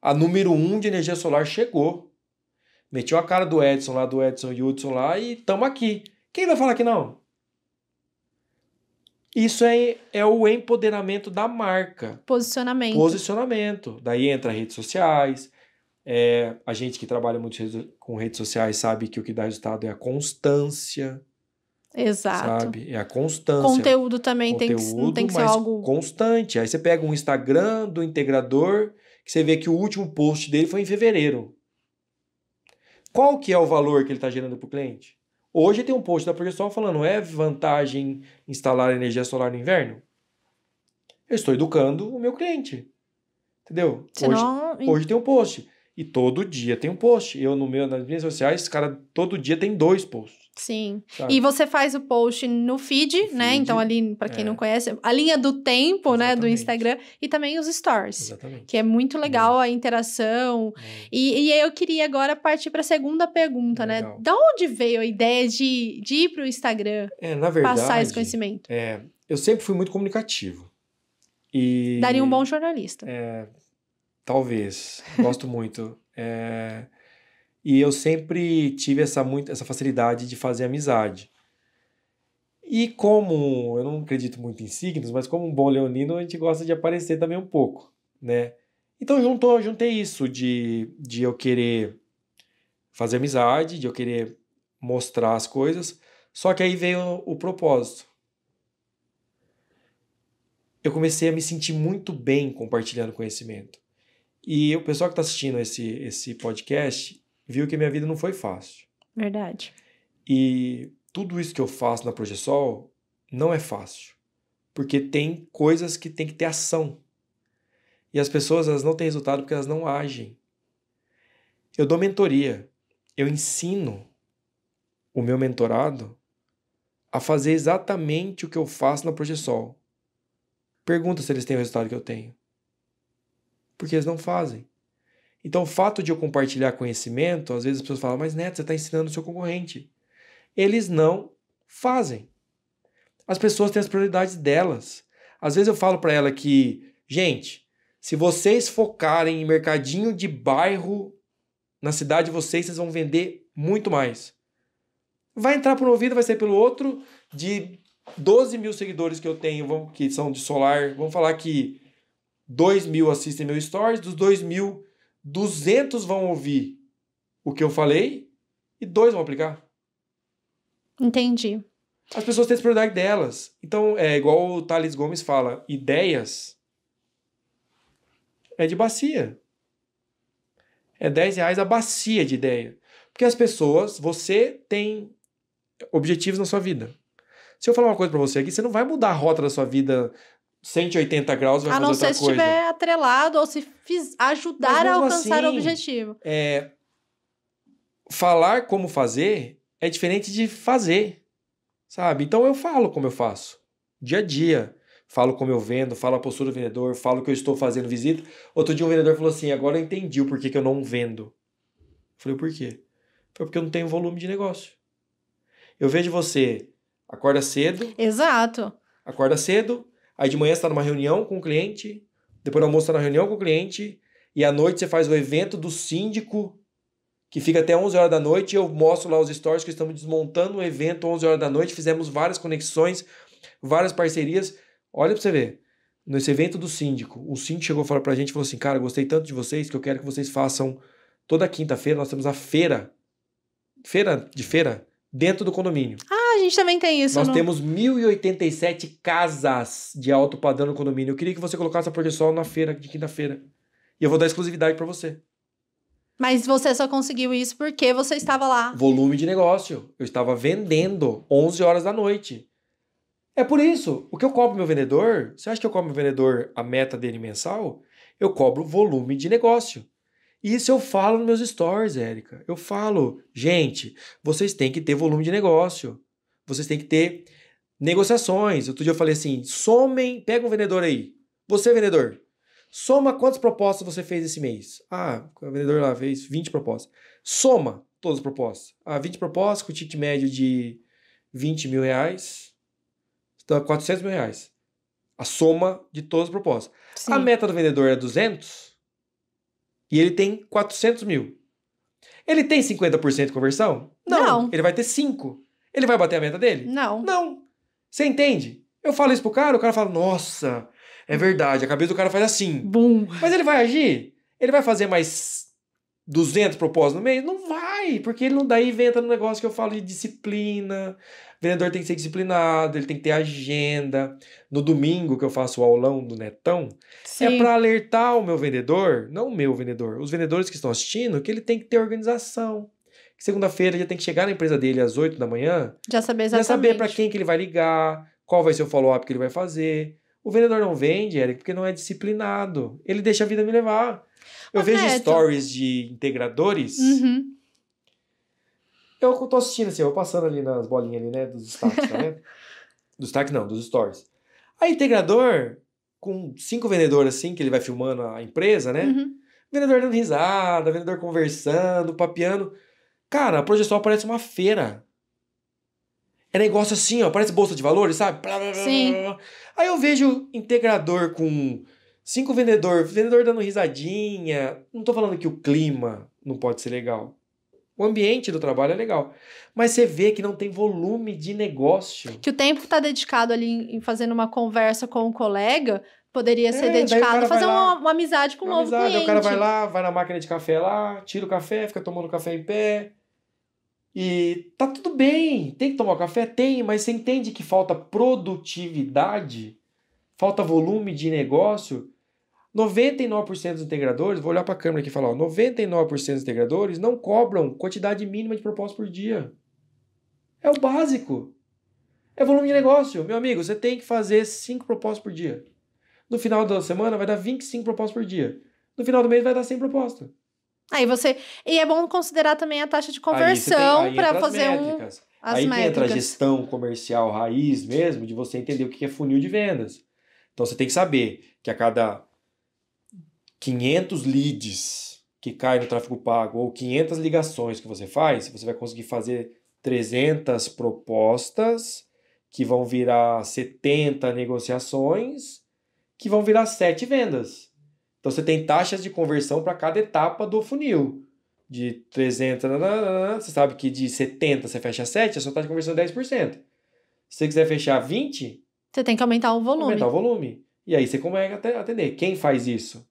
A número um de energia solar chegou. Meteu a cara do Edson lá, do Edson e Hudson lá e tamo aqui. Quem vai falar que não? Isso é, é o empoderamento da marca. Posicionamento. Posicionamento. Daí entra redes sociais. É, a gente que trabalha muito com redes sociais sabe que o que dá resultado é a constância, Exato. sabe? É a constância. Conteúdo também tem que, não Conteúdo, tem que ser algo. constante. Aí você pega um Instagram do integrador, que você vê que o último post dele foi em fevereiro. Qual que é o valor que ele está gerando para o cliente? Hoje tem um post da Projeção falando, é vantagem instalar energia solar no inverno? Eu estou educando o meu cliente. Entendeu? Hoje, Senão, hoje tem um post. E todo dia tem um post. Eu, no meu, nas minhas redes sociais, cara, todo dia tem dois posts. Sim. sabe? E você faz o post no feed, né? feed, Então, ali, pra quem é. não conhece, a linha do tempo, né, do Exatamente. Instagram, e também os stories. Exatamente. Que é muito legal a interação. É. E, e eu queria agora partir para a segunda pergunta, né? Legal. Da onde veio a ideia de, de ir para o Instagram, É, na verdade, passar esse conhecimento? é, eu sempre fui muito comunicativo. E Daria um bom jornalista. É, talvez. Gosto muito. É, e eu sempre tive essa, muito, essa facilidade de fazer amizade. E como eu não acredito muito em signos, mas como um bom leonino, a gente gosta de aparecer também um pouco, né? Então juntou, juntei isso de, de eu querer fazer amizade, de eu querer mostrar as coisas, só que aí veio o, o propósito. Eu comecei a me sentir muito bem compartilhando conhecimento. E o pessoal que está assistindo esse, esse podcast viu que minha vida não foi fácil. Verdade. E tudo isso que eu faço na Progesol não é fácil. Porque tem coisas que tem que ter ação. E as pessoas elas não têm resultado porque elas não agem. Eu dou mentoria. Eu ensino o meu mentorado a fazer exatamente o que eu faço na Progesol. Pergunta se eles têm o resultado que eu tenho. Porque eles não fazem. Então, o fato de eu compartilhar conhecimento, às vezes as pessoas falam, mas Neto, você está ensinando o seu concorrente. Eles não fazem. As pessoas têm as prioridades delas. Às vezes eu falo para ela que, gente, se vocês focarem em mercadinho de bairro na cidade de vocês, vocês vão vender muito mais. Vai entrar por um ouvido, vai sair pelo outro. De 12 mil seguidores que eu tenho, que são de solar, vamos falar que 2 mil assistem meu stories, dos 2 mil, 200 vão ouvir o que eu falei e dois vão aplicar. Entendi. As pessoas têm a prioridade delas. Então, é igual o Thales Gomes fala, ideias é de bacia. É 10 reais a bacia de ideia. Porque as pessoas, você tem objetivos na sua vida. Se eu falar uma coisa pra você aqui, você não vai mudar a rota da sua vida 180 graus vai A não fazer ser outra se coisa. estiver atrelado ou se fiz- ajudar a alcançar o assim, objetivo. é, falar como fazer é diferente de fazer, sabe? Então eu falo como eu faço, dia a dia. Falo como eu vendo, falo a postura do vendedor, falo que eu estou fazendo visita. Outro dia um vendedor falou assim: agora eu entendi o porquê que eu não vendo. Eu falei, por quê? Foi porque eu não tenho volume de negócio. Eu vejo você acorda cedo, Exato. acorda cedo, aí de manhã você está numa reunião com o cliente, depois do almoço está na reunião com o cliente, e à noite você faz o evento do síndico, que fica até 11 horas da noite, e eu mostro lá os stories que estamos desmontando o evento 11 horas da noite, fizemos várias conexões, várias parcerias. Olha para você ver, nesse evento do síndico, o síndico chegou e falou pra gente, falou assim, cara, gostei tanto de vocês que eu quero que vocês façam toda quinta-feira, nós temos a feira, feira de feira, dentro do condomínio. Ah, a gente também tem isso. Nós no- temos 1.087 casas de alto padrão no condomínio. Eu queria que você colocasse a projeção na feira de quinta-feira. E eu vou dar exclusividade para você. Mas você só conseguiu isso porque você estava lá. Volume de negócio. Eu estava vendendo 11 horas da noite. É por isso, o que eu cobro meu vendedor, você acha que eu cobro meu vendedor a meta dele mensal? Eu cobro volume de negócio. Isso eu falo nos meus stories, Érica. Eu falo, gente, vocês têm que ter volume de negócio. Vocês têm que ter negociações. Outro dia eu falei assim: somem, pega um vendedor aí. Você, vendedor, soma quantas propostas você fez esse mês. Ah, o vendedor lá fez 20 propostas. Soma todas as propostas. Ah, 20 propostas com ticket médio de 20 mil reais. Dá 400 mil reais. A soma de todas as propostas. Sim. A meta do vendedor é 200 e ele tem 400 mil. Ele tem 50% de conversão? Não. Ele vai ter 5. Ele vai bater a meta dele? Não. Não. Você entende? Eu falo isso pro cara, o cara fala, nossa, é verdade, a cabeça do cara faz assim. Bum. Mas ele vai agir? Ele vai fazer mais 200 propósitos no mês? Não vai, porque ele não daí inventa no negócio que eu falo de disciplina. O vendedor tem que ser disciplinado, ele tem que ter agenda. No domingo que eu faço o aulão do Netão, Sim. é para alertar o meu vendedor, não o meu vendedor, os vendedores que estão assistindo, que ele tem que ter organização. Que segunda-feira ele tem que chegar na empresa dele às 8 da manhã, Já saber já exatamente. saber para quem que ele vai ligar, qual vai ser o follow-up que ele vai fazer. O vendedor não vende, Eric, porque não é disciplinado. Ele deixa a vida me levar. Eu vejo stories de integradores. Uhum. eu tô assistindo assim, eu vou passando ali nas bolinhas ali, né? Dos destaques, tá vendo? dos destaques não, dos stories. Aí, integrador, com cinco vendedores assim, que ele vai filmando a empresa, né? Uhum. Vendedor dando risada, vendedor conversando, papeando. Cara, a projeção parece uma feira. É negócio assim, ó, parece bolsa de valores, sabe? Sim. Aí eu vejo integrador com cinco vendedor, vendedor dando risadinha. Não tô falando que o clima não pode ser legal. O ambiente do trabalho é legal. Mas você vê que não tem volume de negócio. Que o tempo que tá dedicado ali em fazendo uma conversa com um colega poderia ser É, o dedicado a fazer uma, uma amizade com um Uma novo amizade, cliente. O cara vai lá, vai na máquina de café lá, tira o café, fica tomando café em pé. E tá tudo bem. Tem que tomar café? Tem, mas você entende que falta produtividade, falta volume de negócio. 99% dos integradores, vou olhar para a câmera aqui e falar, ó, 99% dos integradores não cobram quantidade mínima de propostas por dia. É o básico. É volume de negócio. Meu amigo, você tem que fazer 5 propostas por dia. No final da semana vai dar 25 propostas por dia. No final do mês vai dar 100 propostas. Aí você. E é bom considerar também a taxa de conversão para fazer um, métricas. as aí que entra a métricas. gestão comercial raiz mesmo, de você entender o que é funil de vendas. Então você tem que saber que a cada 500 leads que caem no tráfego pago ou 500 ligações que você faz, você vai conseguir fazer 300 propostas que vão virar 70 negociações que vão virar 7 vendas. Então você tem taxas de conversão para cada etapa do funil. De 300, nananana, você sabe que de 70 você fecha 7, a sua taxa de conversão é 10%. Se você quiser fechar 20, Você tem que aumentar o volume. aumentar o volume. E aí você consegue ate- atender. Quem faz isso?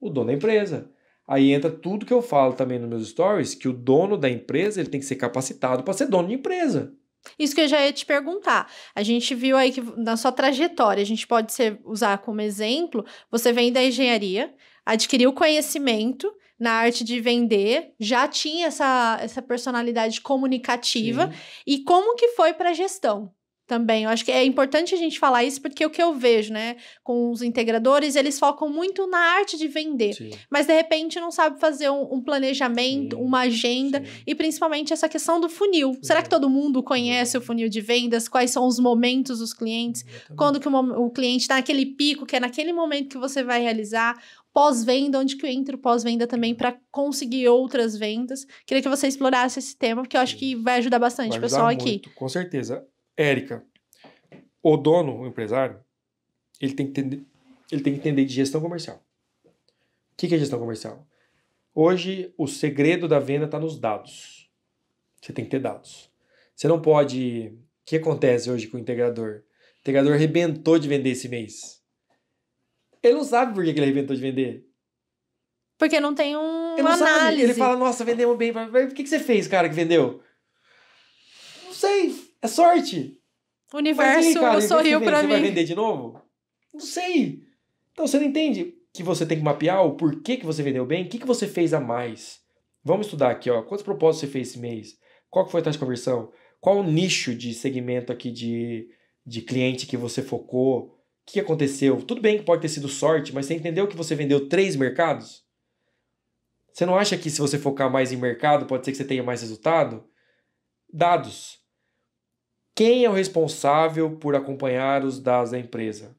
O dono da empresa. Aí entra tudo que eu falo também nos meus stories, que o dono da empresa ele tem que ser capacitado para ser dono de empresa. Isso que eu já ia te perguntar. A gente viu aí que na sua trajetória, a gente pode ser, usar como exemplo, você vem da engenharia, adquiriu conhecimento na arte de vender, já tinha essa, essa personalidade comunicativa. Sim. E como que foi para a gestão? Também, eu acho que é importante a gente falar isso porque o que eu vejo, né, com os integradores, eles focam muito na arte de vender, Sim, mas de repente não sabe fazer um, um planejamento, Sim, uma agenda sim. e principalmente essa questão do funil. Será que Uhum. todo mundo conhece o funil de vendas? Quais são os momentos dos clientes? Quando que o, o cliente está naquele pico, que é naquele momento que você vai realizar? Pós-venda, onde que entra o pós-venda também para conseguir outras vendas? Queria que você explorasse esse tema, porque eu acho que vai ajudar bastante Vai o pessoal ajudar aqui. muito, com certeza. Érica, o dono, o empresário, ele tem que entender, ele tem que entender de gestão comercial. O que que é gestão comercial? Hoje, o segredo da venda está nos dados. Você tem que ter dados. Você não pode. O que acontece hoje com o integrador? O integrador arrebentou de vender esse mês. Ele não sabe por que ele arrebentou de vender. Porque não tem um, Ele uma não sabe. análise. Ele fala, nossa, vendemos bem. Mas Por que, que você fez, cara, que vendeu? Não sei. É sorte. O universo aí, cara, sorriu para Você vai mim. vender de novo? Não sei. Então você não entende que você tem que mapear o porquê que você vendeu bem, o que, que você fez a mais. Vamos estudar aqui, ó. Quantos propósitos você fez esse mês? Qual que foi a taxa de conversão? Qual o nicho de segmento aqui de, de cliente que você focou? O que que aconteceu? Tudo bem que pode ter sido sorte, mas você entendeu que você vendeu três mercados? Você não acha que se você focar mais em mercado, pode ser que você tenha mais resultado? Dados. Quem é o responsável por acompanhar os dados da empresa?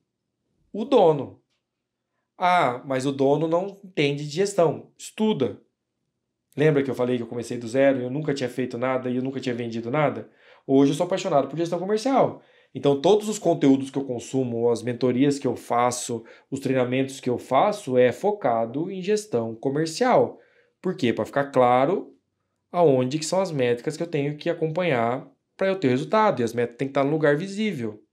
O dono. Ah, mas o dono não entende de gestão. Estuda. Lembra que eu falei que eu comecei do zero eu nunca tinha feito nada e eu nunca tinha vendido nada? Hoje eu sou apaixonado por gestão comercial. Então, todos os conteúdos que eu consumo, as mentorias que eu faço, os treinamentos que eu faço é focado em gestão comercial. Por quê? Para ficar claro aonde que são as métricas que eu tenho que acompanhar para eu ter resultado. E as métricas têm que estar num lugar visível.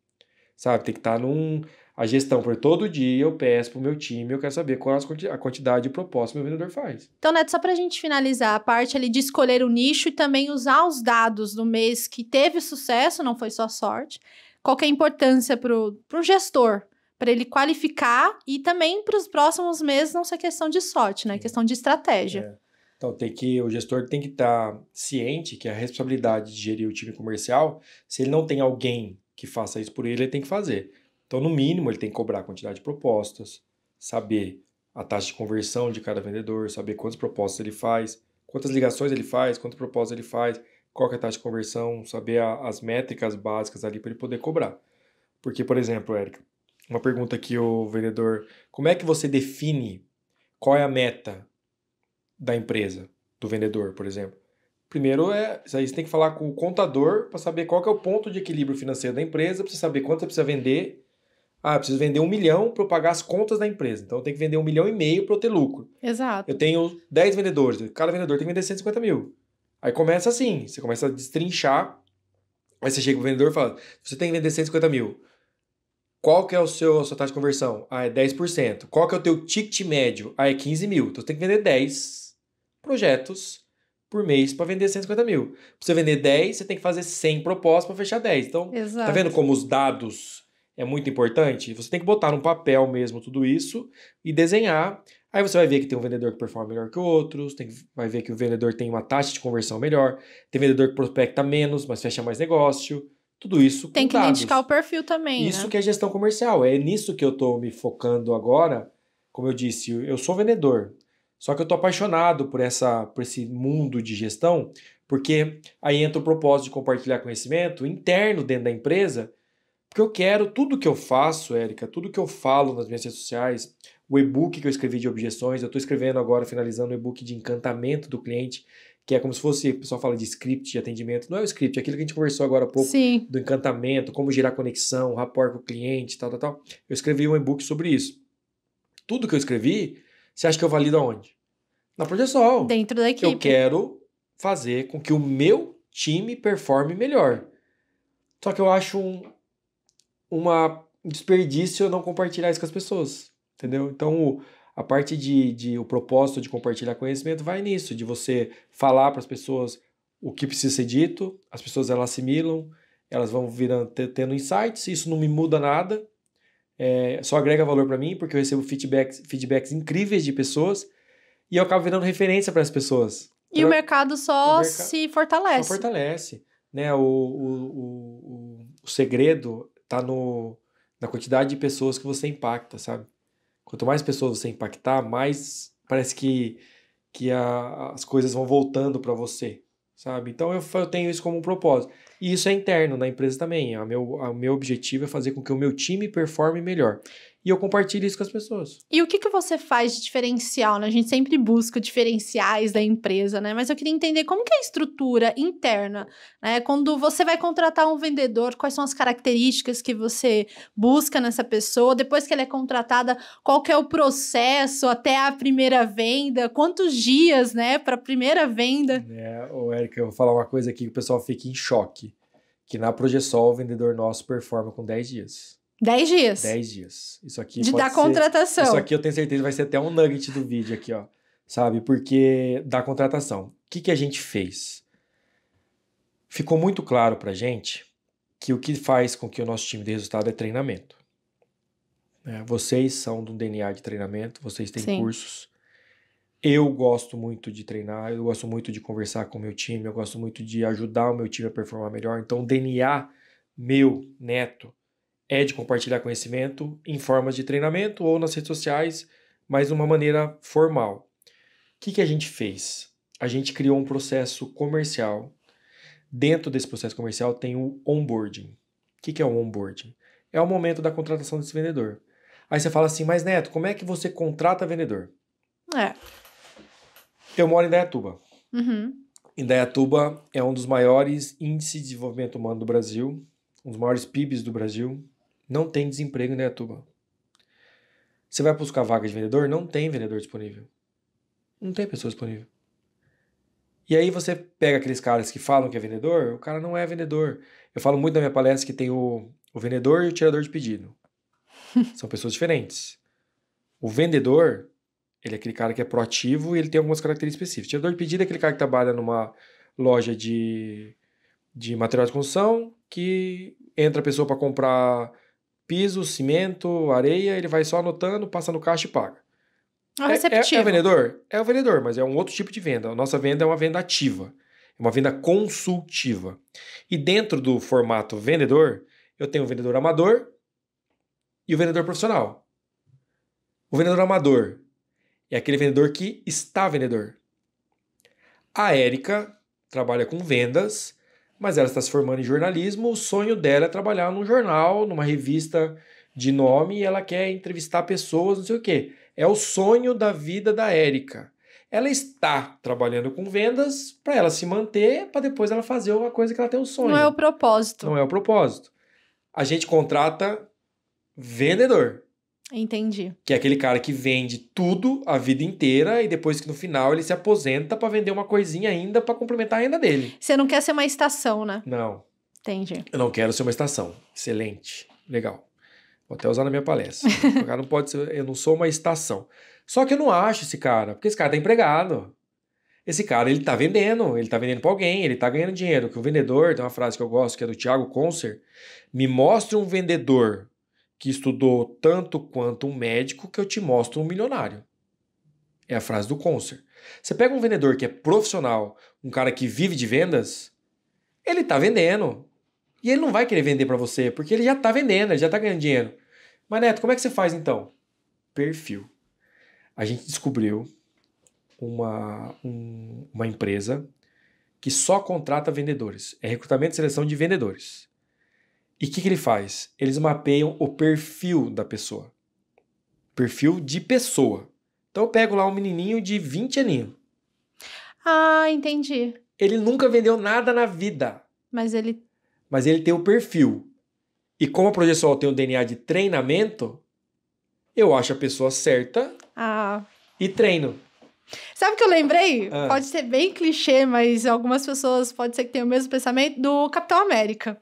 Sabe? Tem que estar num. A gestão, por todo dia eu peço pro meu time, eu quero saber qual é a quantidade de o meu vendedor faz. Então, Neto, só para a gente finalizar a parte ali de escolher o nicho e também usar os dados do mês que teve sucesso, não foi só sorte. Qual que é a importância para o gestor? Para ele qualificar e também para os próximos meses não ser questão de sorte, né? Sim. Questão de estratégia. É. Então tem que o gestor tem que estar ciente que a responsabilidade de gerir o time comercial, se ele não tem alguém que faça isso por ele, ele tem que fazer. Então no mínimo ele tem que cobrar a quantidade de propostas, saber a taxa de conversão de cada vendedor, saber quantas propostas ele faz, quantas ligações ele faz, quantas propostas ele faz, qual é a taxa de conversão, saber a, as métricas básicas ali para ele poder cobrar. Porque, por exemplo, Érica, uma pergunta aqui o vendedor, como é que você define qual é a meta da empresa, do vendedor, por exemplo? Primeiro é, aí você tem que falar com o contador para saber qual é o ponto de equilíbrio financeiro da empresa, para você saber quanto você precisa vender. Ah, eu preciso vender um milhão para eu pagar as contas da empresa. Então eu tenho que vender um milhão e meio para eu ter lucro. Exato. Eu tenho 10 vendedores, cada vendedor tem que vender 150 mil. Aí começa assim, você começa a destrinchar. Aí você chega pro vendedor e fala: você tem que vender 150 mil. Qual que é o seu, a sua taxa de conversão? Ah, é 10%. Qual que é o teu ticket médio? Ah, é 15 mil. Então você tem que vender 10 projetos por mês para vender 150 mil. Para você vender 10, você tem que fazer 100 propostas para fechar 10. Então, Exato. tá vendo como os dados é muito importante? Você tem que botar no papel mesmo tudo isso e desenhar. Aí você vai ver que tem um vendedor que performa melhor que outros, tem, vai ver que o vendedor tem uma taxa de conversão melhor, tem vendedor que prospecta menos, mas fecha mais negócio. Tudo isso Tem que dados. identificar o perfil também, Isso né? que é gestão comercial. É nisso que eu estou me focando agora. Como eu disse, eu sou vendedor. Só que eu estou apaixonado por, essa, por esse mundo de gestão, porque aí entra o propósito de compartilhar conhecimento interno dentro da empresa, porque eu quero tudo que eu faço, Érica, tudo que eu falo nas minhas redes sociais, o e-book que eu escrevi de objeções, eu estou escrevendo agora, finalizando o e-book de encantamento do cliente, que é como se fosse, o pessoal fala de script de atendimento, não é o script, é aquilo que a gente conversou agora há pouco, Sim. do encantamento, como gerar conexão, rapport com o cliente, tal, tal, tal. Eu escrevi um e-book sobre isso. Tudo que eu escrevi, você acha que eu valido aonde? Na Projesol. Dentro da equipe. Eu quero fazer com que o meu time performe melhor. Só que eu acho um uma um desperdício eu não compartilhar isso com as pessoas, entendeu? Então, a parte de, de o propósito de compartilhar conhecimento vai nisso, de você falar para as pessoas o que precisa ser dito, as pessoas elas assimilam, elas vão virando tendo insights, isso não me muda nada, é, só agrega valor para mim porque eu recebo feedbacks, feedbacks incríveis de pessoas e eu acabo virando referência para as pessoas. E o mercado só o se fortalece. Só fortalece, né? O, o, o, o segredo tá no, na quantidade de pessoas que você impacta, sabe? Quanto mais pessoas você impactar, mais parece que, que a, as coisas vão voltando para você, sabe? Então eu, eu tenho isso como um propósito. E isso é interno na empresa também. O meu, o meu objetivo é fazer com que o meu time performe melhor. E eu compartilho isso com as pessoas. E o que, que você faz de diferencial? Né? A gente sempre busca diferenciais da empresa, né? Mas eu queria entender como que é a estrutura interna, né? Quando você vai contratar um vendedor, quais são as características que você busca nessa pessoa? Depois que ela é contratada, qual que é o processo até a primeira venda? Quantos dias, né, para a primeira venda? É, ô, Érica, eu vou falar uma coisa aqui que o pessoal fica em choque. Que na Progesol, o vendedor nosso performa com 10 dias. 10 dias. 10 dias. Isso aqui de dar ser- contratação. Isso aqui eu tenho certeza vai ser até um nugget do vídeo aqui, ó. Sabe? Porque da contratação. O que, que a gente fez? Ficou muito claro pra gente que o que faz com que o nosso time dê resultado é treinamento. né? vocês são do DNA de treinamento, vocês têm Sim. cursos. Eu gosto muito de treinar, eu gosto muito de conversar com o meu time, eu gosto muito de ajudar o meu time a performar melhor. Então, o DNA meu, neto, é de compartilhar conhecimento em formas de treinamento ou nas redes sociais, mas de uma maneira formal. O que, que a gente fez? A gente criou um processo comercial. Dentro desse processo comercial tem o onboarding. O que, que é o onboarding? É o momento da contratação desse vendedor. Aí você fala assim, mas Neto, como é que você contrata vendedor? É. Eu moro em Dayatuba. Uhum. Indaiatuba é um dos maiores índices de desenvolvimento humano do Brasil, um dos maiores PIBs do Brasil. Não tem desemprego em Indaiatuba. Você vai buscar vaga de vendedor? Não tem vendedor disponível. Não tem pessoa disponível. E aí você pega aqueles caras que falam que é vendedor, o cara não é vendedor. Eu falo muito na minha palestra que tem o, o vendedor e o tirador de pedido. São pessoas diferentes. O vendedor, ele é aquele cara que é proativo e ele tem algumas características específicas. Tirador de pedido é aquele cara que trabalha numa loja de, de material de construção, que entra a pessoa para comprar piso, cimento, areia, ele vai só anotando, passa no caixa e paga. É o É, é, receptivo. é vendedor? É o vendedor, mas é um outro tipo de venda. A nossa venda é uma venda ativa. É uma venda consultiva. E dentro do formato vendedor, eu tenho o vendedor amador e o vendedor profissional. O vendedor amador é aquele vendedor que está vendedor. A Érica trabalha com vendas, mas ela está se formando em jornalismo. O sonho dela é trabalhar num jornal, numa revista de nome, e ela quer entrevistar pessoas, não sei o quê. É o sonho da vida da Érica. Ela está trabalhando com vendas para ela se manter, para depois ela fazer uma coisa que ela tem o um sonho. Não é o propósito. Não é o propósito. A gente contrata vendedor. Entendi. Que é aquele cara que vende tudo a vida inteira e depois que no final ele se aposenta para vender uma coisinha ainda para complementar a renda dele. Você não quer ser uma estação, né? Não. Entendi. Eu não quero ser uma estação. Excelente. Legal. Vou até usar na minha palestra. o cara não pode ser, eu não sou uma estação. Só que eu não acho esse cara, porque esse cara tá empregado. Esse cara, ele tá vendendo, ele tá vendendo para alguém, ele tá ganhando dinheiro. Que o vendedor, tem uma frase que eu gosto, que é do Thiago Concer, me mostre um vendedor que estudou tanto quanto um médico que eu te mostro um milionário. É a frase do Concer. Você pega um vendedor que é profissional, um cara que vive de vendas, ele tá vendendo. E ele não vai querer vender para você, porque ele já tá vendendo, ele já tá ganhando dinheiro. Mas Neto, como é que você faz então? Perfil. A gente descobriu uma, um, uma empresa que só contrata vendedores. É recrutamento e seleção de vendedores. E o que, que ele faz? Eles mapeiam o perfil da pessoa. Perfil de pessoa. Então eu pego lá um menininho de 20 aninhos. Ah, entendi. Ele nunca vendeu nada na vida. Mas ele. Mas ele tem o perfil. E como a Projeção tem o DNA de treinamento, eu acho a pessoa certa ah. e treino. Sabe o que eu lembrei? Ah. Pode ser bem clichê, mas algumas pessoas pode ser que tenham o mesmo pensamento do Capitão América.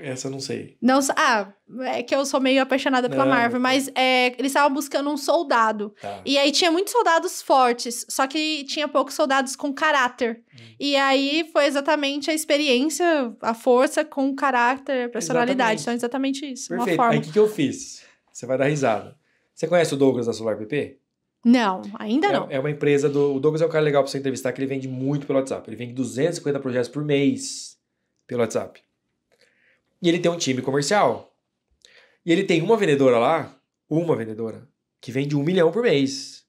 Essa eu não sei. Não, ah, é que eu sou meio apaixonada pela não, Marvel, mas é, eles estavam buscando um soldado. Tá. E aí tinha muitos soldados fortes, só que tinha poucos soldados com caráter. Hum. E aí foi exatamente a experiência, a força com caráter, a personalidade. Exatamente. Então, exatamente isso. Perfeito. Aí o que, que eu fiz? Você vai dar risada. Você conhece o Douglas da Solar PP? Não, ainda é, não. É uma empresa do. O Douglas é um cara legal para você entrevistar, que ele vende muito pelo WhatsApp. Ele vende 250 projetos por mês pelo WhatsApp. E ele tem um time comercial. E ele tem uma vendedora lá, uma vendedora, que vende um milhão por mês.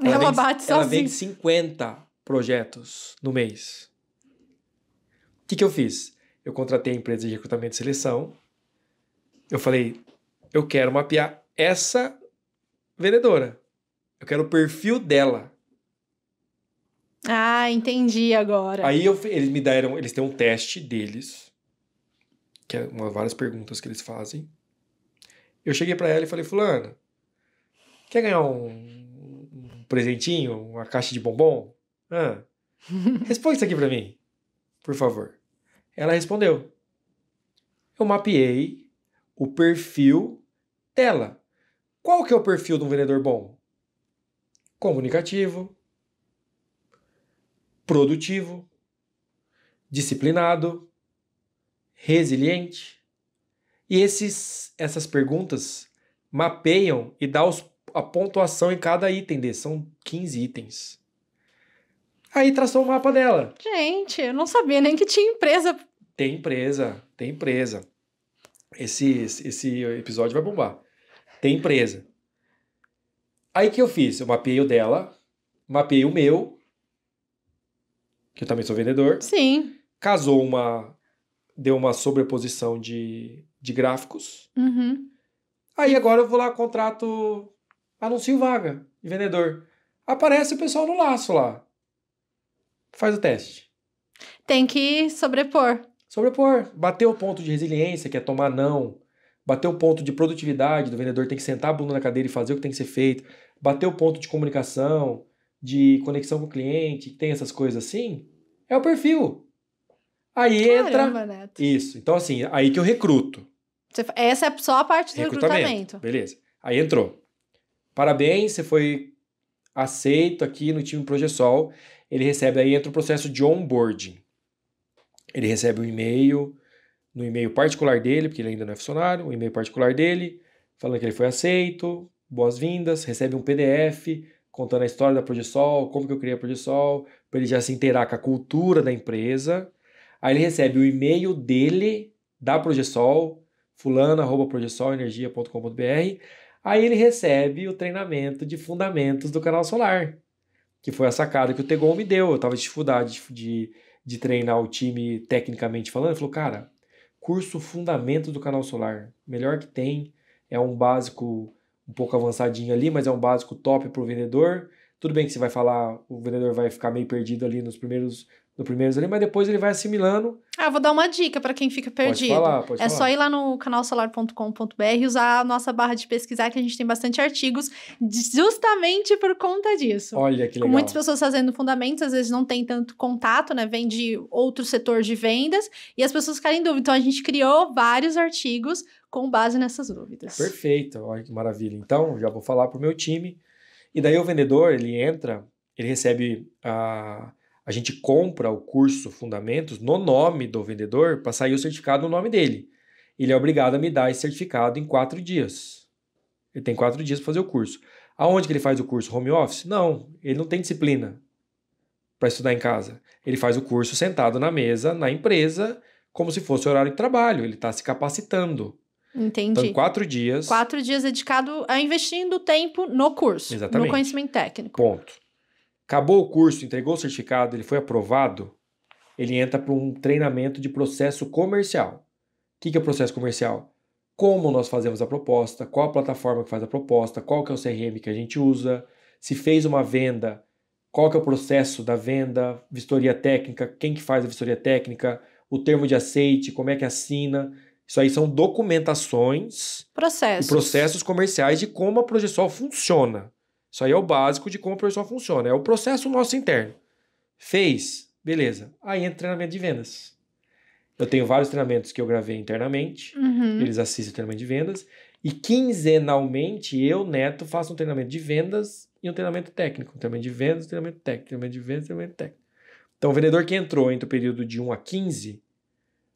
Ela, ela vende, bate sozinha. Ela vende 50 projetos no mês. O que, que eu fiz? Eu contratei a empresa de recrutamento e seleção. Eu falei, eu quero mapear essa vendedora. Eu quero o perfil dela. Ah, entendi agora. Aí eu, eles me deram, eles têm um teste deles que é uma, várias perguntas que eles fazem. Eu cheguei para ela e falei, fulana, quer ganhar um, um presentinho, uma caixa de bombom? Ah, responde isso aqui para mim, por favor. Ela respondeu. Eu mapeei o perfil dela. Qual que é o perfil de um vendedor bom? Comunicativo, produtivo, disciplinado, resiliente? E esses, essas perguntas mapeiam e dão a pontuação em cada item desse. São 15 itens. Aí traçou o mapa dela. Gente, eu não sabia nem que tinha empresa. Tem empresa, tem empresa. Esse, esse episódio vai bombar. Tem empresa. Aí que eu fiz? Eu mapeei o dela, mapeei o meu, que eu também sou vendedor. Sim. Casou uma deu uma sobreposição de, de gráficos. Uhum. Aí agora eu vou lá, contrato, anuncio vaga de vendedor. Aparece o pessoal no laço lá. Faz o teste. Tem que sobrepor. Sobrepor. Bater o ponto de resiliência, que é tomar não. Bater o ponto de produtividade do vendedor, tem que sentar a bunda na cadeira e fazer o que tem que ser feito. Bater o ponto de comunicação, de conexão com o cliente, que tem essas coisas assim. É o perfil. Aí Caramba, entra. Neto. Isso. Então, assim, aí que eu recruto. Você... Essa é só a parte do recrutamento. recrutamento. Beleza. Aí entrou. Parabéns, você foi aceito aqui no time Progesol. Ele recebe, aí entra o processo de onboarding. Ele recebe um e-mail, no e-mail particular dele, porque ele ainda não é funcionário, um e-mail particular dele, falando que ele foi aceito, boas-vindas, recebe um PDF contando a história da Progesol, como que eu criei a Progesol, para ele já se inteirar com a cultura da empresa Aí ele recebe o e-mail dele, da Progesol, fulano.progesolenergia.com.br. Aí ele recebe o treinamento de fundamentos do canal solar. Que foi a sacada que o Tegon me deu. Eu tava de dificuldade de, de treinar o time tecnicamente falando. Ele falou, cara, curso Fundamentos do Canal Solar. Melhor que tem. É um básico um pouco avançadinho ali, mas é um básico top para o vendedor. Tudo bem que você vai falar, o vendedor vai ficar meio perdido ali nos primeiros no primeiros ali, mas depois ele vai assimilando. Ah, vou dar uma dica para quem fica perdido. Pode falar, pode é falar. só ir lá no canalsolar.com.br e usar a nossa barra de pesquisar, que a gente tem bastante artigos justamente por conta disso. Olha que legal. Com muitas pessoas fazendo fundamentos, às vezes não tem tanto contato, né? Vem de outro setor de vendas e as pessoas ficarem em dúvida. Então a gente criou vários artigos com base nessas dúvidas. Perfeito, olha que maravilha. Então, já vou falar para o meu time. E daí o vendedor, ele entra, ele recebe a a gente compra o curso Fundamentos no nome do vendedor para sair o certificado no nome dele. Ele é obrigado a me dar esse certificado em quatro dias. Ele tem quatro dias para fazer o curso. Aonde que ele faz o curso? Home office? Não, ele não tem disciplina para estudar em casa. Ele faz o curso sentado na mesa, na empresa, como se fosse horário de trabalho. Ele está se capacitando. Entendi. Então, quatro dias. Quatro dias dedicado a investindo tempo no curso, Exatamente. no conhecimento técnico. Ponto. Acabou o curso, entregou o certificado, ele foi aprovado, ele entra para um treinamento de processo comercial. O que, que é o processo comercial? Como nós fazemos a proposta, qual a plataforma que faz a proposta, qual que é o CRM que a gente usa, se fez uma venda, qual que é o processo da venda, vistoria técnica, quem que faz a vistoria técnica, o termo de aceite, como é que assina. Isso aí são documentações Processos. e processos comerciais de como a Progesol funciona. Isso aí é o básico de como a Progesol funciona. É o processo nosso interno. Fez, beleza. Aí entra treinamento de vendas. Eu tenho vários treinamentos que eu gravei internamente. Uhum. Eles assistem o treinamento de vendas. E quinzenalmente, eu, Neto, faço um treinamento de vendas e um treinamento técnico. Um treinamento de vendas, um treinamento técnico. Treinamento de vendas, treinamento técnico. Então, o vendedor que entrou entre o período de 1 a 15,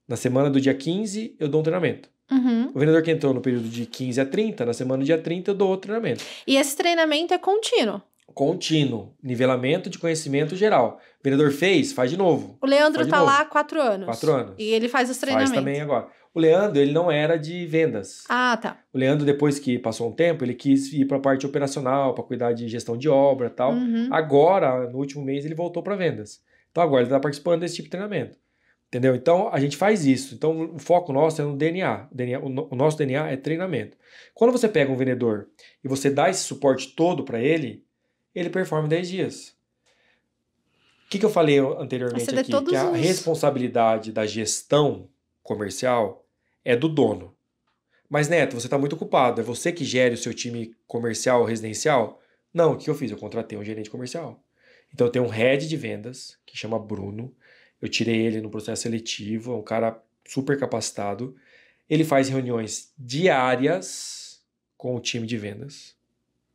na semana do dia 15, eu dou um treinamento. Uhum. O vendedor que entrou no período de 15 a 30, na semana do dia 30, eu dou outro treinamento. E esse treinamento é contínuo. Contínuo, nivelamento de conhecimento geral. O vendedor fez, faz de novo. O Leandro Faz tá novo. lá há quatro anos. Quatro anos. E ele faz os Faz treinamentos. também agora. O Leandro, ele não era de vendas. Ah, tá. O Leandro, depois que passou um tempo, ele quis ir para a parte operacional, para cuidar de gestão de obra e tal. Uhum. Agora, no último mês, ele voltou para vendas. Então agora ele está participando desse tipo de treinamento. Entendeu? Então a gente faz isso. Então o foco nosso é no DNA. O, DNA, o no- o nosso DNA é treinamento. Quando você pega um vendedor e você dá esse suporte todo para ele, ele performa em 10 dias. O que, que eu falei anteriormente Você aqui? Que a os- responsabilidade da gestão comercial é do dono. Mas, Neto, você está muito ocupado. É você que gere o seu time comercial residencial? Não, o que eu fiz? Eu contratei um gerente comercial. Então, eu tenho um head de vendas, que chama Bruno. Eu tirei ele no processo seletivo, é um cara super capacitado. Ele faz reuniões diárias com o time de vendas.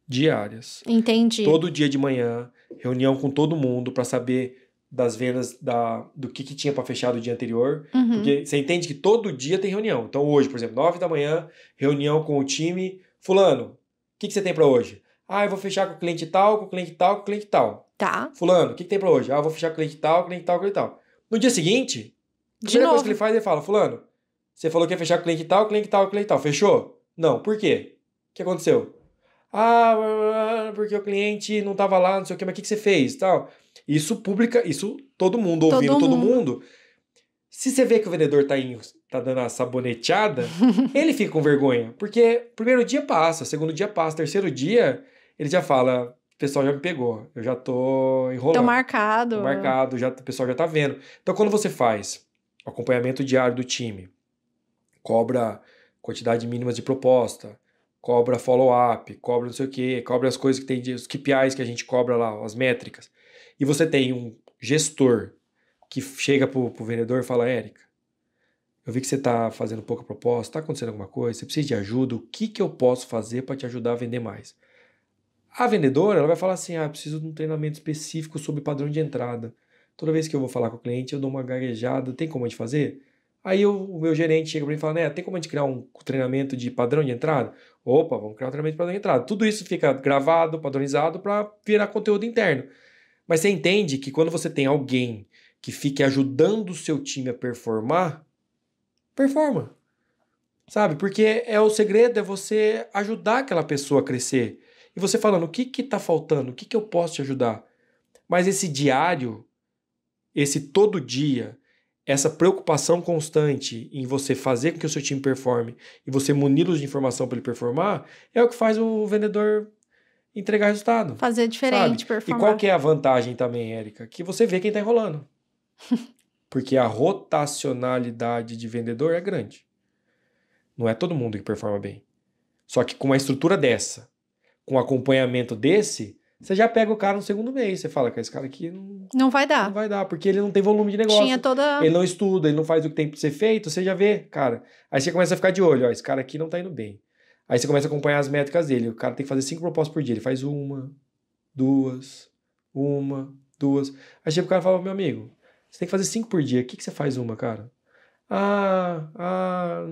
Diárias. Entendi. Todo dia de manhã, reunião com todo mundo para saber das vendas da, do que, que tinha para fechar do dia anterior. Uhum. Porque você entende que todo dia tem reunião. Então, hoje, por exemplo, 9 da manhã, reunião com o time. Fulano, o que, que você tem para hoje? Ah, eu vou fechar com o cliente tal, com o cliente tal, com o cliente tal. Tá. Fulano, o que, que tem para hoje? Ah, eu vou fechar com o cliente tal, com o cliente tal, com o cliente tal. No dia seguinte, a primeira novo. coisa que ele faz, ele fala: Fulano, você falou que ia fechar com o cliente tal, cliente tal, cliente tal. Fechou? Não. Por quê? O que aconteceu? Ah, porque o cliente não estava lá, não sei o que, mas o que, que você fez? Tal. Isso publica, isso todo mundo Todo ouvindo, todo mundo. mundo. Se você vê que o vendedor tá, em, tá dando a saboneteada, ele fica com vergonha. Porque primeiro dia passa, segundo dia passa, terceiro dia, ele já fala: o pessoal já me pegou, eu já tô enrolando. Tô marcado. Tá marcado, já, o pessoal já tá vendo. Então, quando você faz acompanhamento diário do time, cobra quantidade mínima de proposta, cobra follow-up, cobra não sei o que, cobra as coisas que tem, de- os KPIs que a gente cobra lá, as métricas, e você tem um gestor que chega pro, pro vendedor e fala, Érica, eu vi que você tá fazendo pouca proposta, tá acontecendo alguma coisa, você precisa de ajuda, o que que eu posso fazer para te ajudar a vender mais? A vendedora, ela vai falar assim, ah, preciso de um treinamento específico sobre padrão de entrada. Toda vez que eu vou falar com o cliente, eu dou uma gaguejada, tem como a gente fazer? Aí eu- o meu gerente chega para mim e fala, né, tem como a gente criar um treinamento de padrão de entrada? Opa, vamos criar um treinamento de padrão de entrada. Tudo isso fica gravado, padronizado para virar conteúdo interno. Mas você entende que quando você tem alguém que fique ajudando o seu time a performar, performa. Sabe? Porque é o segredo é você ajudar aquela pessoa a crescer. E você falando, o que que tá faltando? O que que eu posso te ajudar? Mas esse diário, esse todo dia, essa preocupação constante em você fazer com que o seu time performe e você muni-los de informação para ele performar, é o que faz o vendedor entregar resultado. Fazer diferente, sabe? performar. E qual que é a vantagem também, Érica? Que você vê quem está enrolando. Porque a rotacionalidade de vendedor é grande. Não é todo mundo que performa bem. Só que com uma estrutura dessa, com acompanhamento desse, você já pega o cara no segundo mês. Você fala que esse cara aqui não, não vai dar. Não vai dar, porque ele não tem volume de negócio. Tinha toda... Ele não estuda, ele não faz o que tem que ser feito, você já vê, cara. Aí você começa a ficar de olho, ó, esse cara aqui não tá indo bem. Aí você começa a acompanhar as métricas dele. O cara tem que fazer cinco propostas por dia. Ele faz uma, duas, uma, duas. Aí chega o cara e fala, meu amigo, você tem que fazer cinco por dia. O que, que você faz uma, cara? Ah, ah,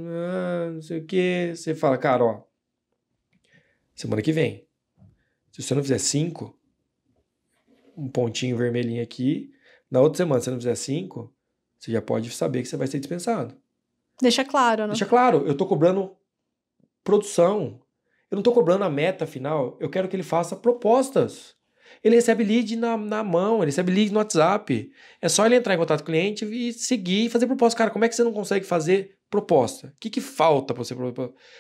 não sei o que. Você fala, cara, ó, semana que vem. Se você não fizer cinco, um pontinho vermelhinho aqui, na outra semana, se você não fizer cinco, você já pode saber que você vai ser dispensado. Deixa claro, né? Deixa claro, eu tô cobrando produção. Eu não tô cobrando a meta final, eu quero que ele faça propostas. Ele recebe lead na, na mão, ele recebe lead no WhatsApp. É só ele entrar em contato com o cliente e seguir e fazer proposta. Cara, como é que você não consegue fazer proposta? O que, que falta para você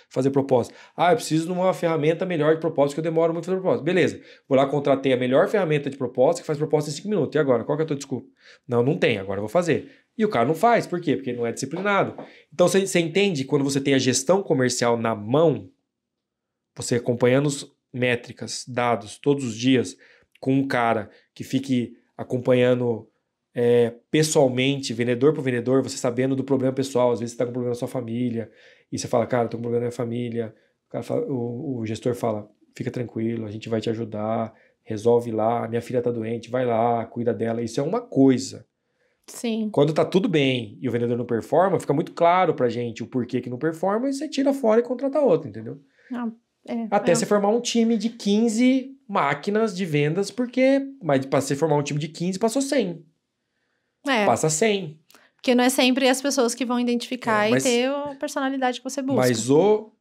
fazer proposta? Ah, eu preciso de uma ferramenta melhor de proposta, que eu demoro muito para fazer proposta. Beleza, vou lá, contratei a melhor ferramenta de proposta, que faz proposta em 5 minutos. E agora? Qual que é a tua desculpa? Não, não tem, agora eu vou fazer. E o cara não faz, por quê? Porque ele não é disciplinado. Então você, você entende quando você tem a gestão comercial na mão, você acompanhando as métricas, dados todos os dias, com um cara que fique acompanhando é, pessoalmente, vendedor por vendedor, você sabendo do problema pessoal, às vezes você está com problema na sua família, e você fala, cara, estou com problema na minha família, o, fala, o, o, gestor fala, fica tranquilo, a gente vai te ajudar, resolve lá, minha filha está doente, vai lá, cuida dela, isso é uma coisa. Sim. Quando tá tudo bem e o vendedor não performa, fica muito claro pra gente o porquê que não performa e você tira fora e contrata outro, entendeu? Ah, é, Até é. você formar um time de 15 máquinas de vendas, porque. Mas para você formar um time de 15, passou 100. É. Passa 100. Porque não é sempre as pessoas que vão identificar é, mas, e ter a personalidade que você busca. Mas o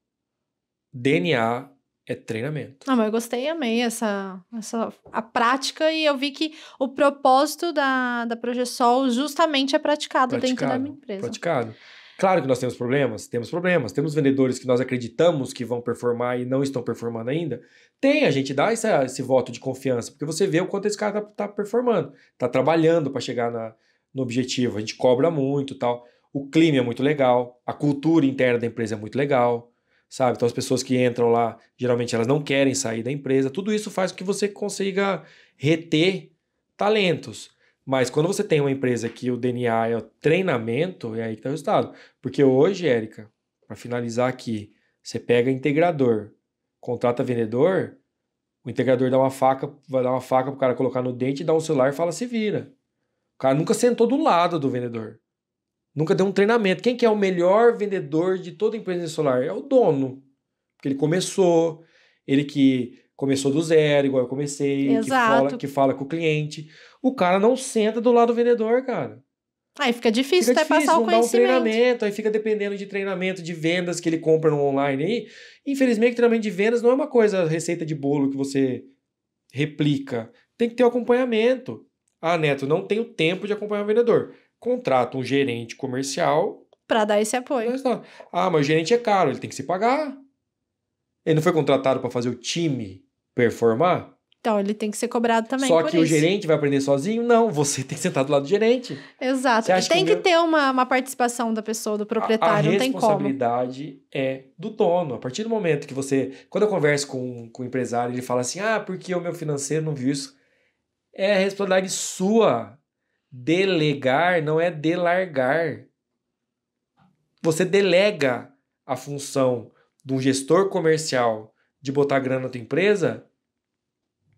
DNA é treinamento. Não, mas eu gostei, amei essa, essa a prática e eu vi que o propósito da, da Progesol justamente é praticado, praticado dentro da minha empresa. Praticado. Claro que nós temos problemas, temos problemas. Temos vendedores que nós acreditamos que vão performar e não estão performando ainda. Tem, a gente dá esse, esse voto de confiança, porque você vê o quanto esse cara está tá performando, está trabalhando para chegar na, no objetivo. A gente cobra muito tal. O clima é muito legal, a cultura interna da empresa é muito legal, sabe? Então as pessoas que entram lá, geralmente elas não querem sair da empresa. Tudo isso faz com que você consiga reter talentos. Mas quando você tem uma empresa que o DNA é o treinamento, é aí que está o resultado. Porque hoje, Érica, para finalizar aqui, você pega integrador, contrata vendedor, o integrador dá uma faca, vai dar uma faca pro cara colocar no dente, dá um celular e fala se vira. O cara nunca sentou do lado do vendedor. Nunca deu um treinamento. Quem que é o melhor vendedor de toda empresa celular? É o dono. Porque ele começou, ele que começou do zero, igual eu comecei, que fala, que fala com o cliente. O cara não senta do lado do vendedor, cara. Aí fica difícil fica até difícil, passar o conhecimento. Dá um treinamento, aí fica dependendo de treinamento de vendas que ele compra no online aí. Infelizmente, treinamento de vendas não é uma coisa receita de bolo que você replica. Tem que ter o um acompanhamento. Ah, Neto, não tenho tempo de acompanhar o vendedor. Contrata um gerente comercial. Para dar esse apoio. Ah, mas o gerente é caro, ele tem que se pagar. Ele não foi contratado para fazer o time performar? Então, ele tem que ser cobrado também. Só que isso. o gerente vai aprender sozinho? Não, você tem que sentar do lado do gerente. Exato. Tem que, que ter uma, uma participação da pessoa, do proprietário, a, a não tem como. A responsabilidade é do dono. A partir do momento que você. Quando eu converso com, com o empresário, ele fala assim: ah, porque o meu financeiro não viu isso. É a responsabilidade sua. Delegar não é delargar. Você delega a função de um gestor comercial de botar grana na tua empresa,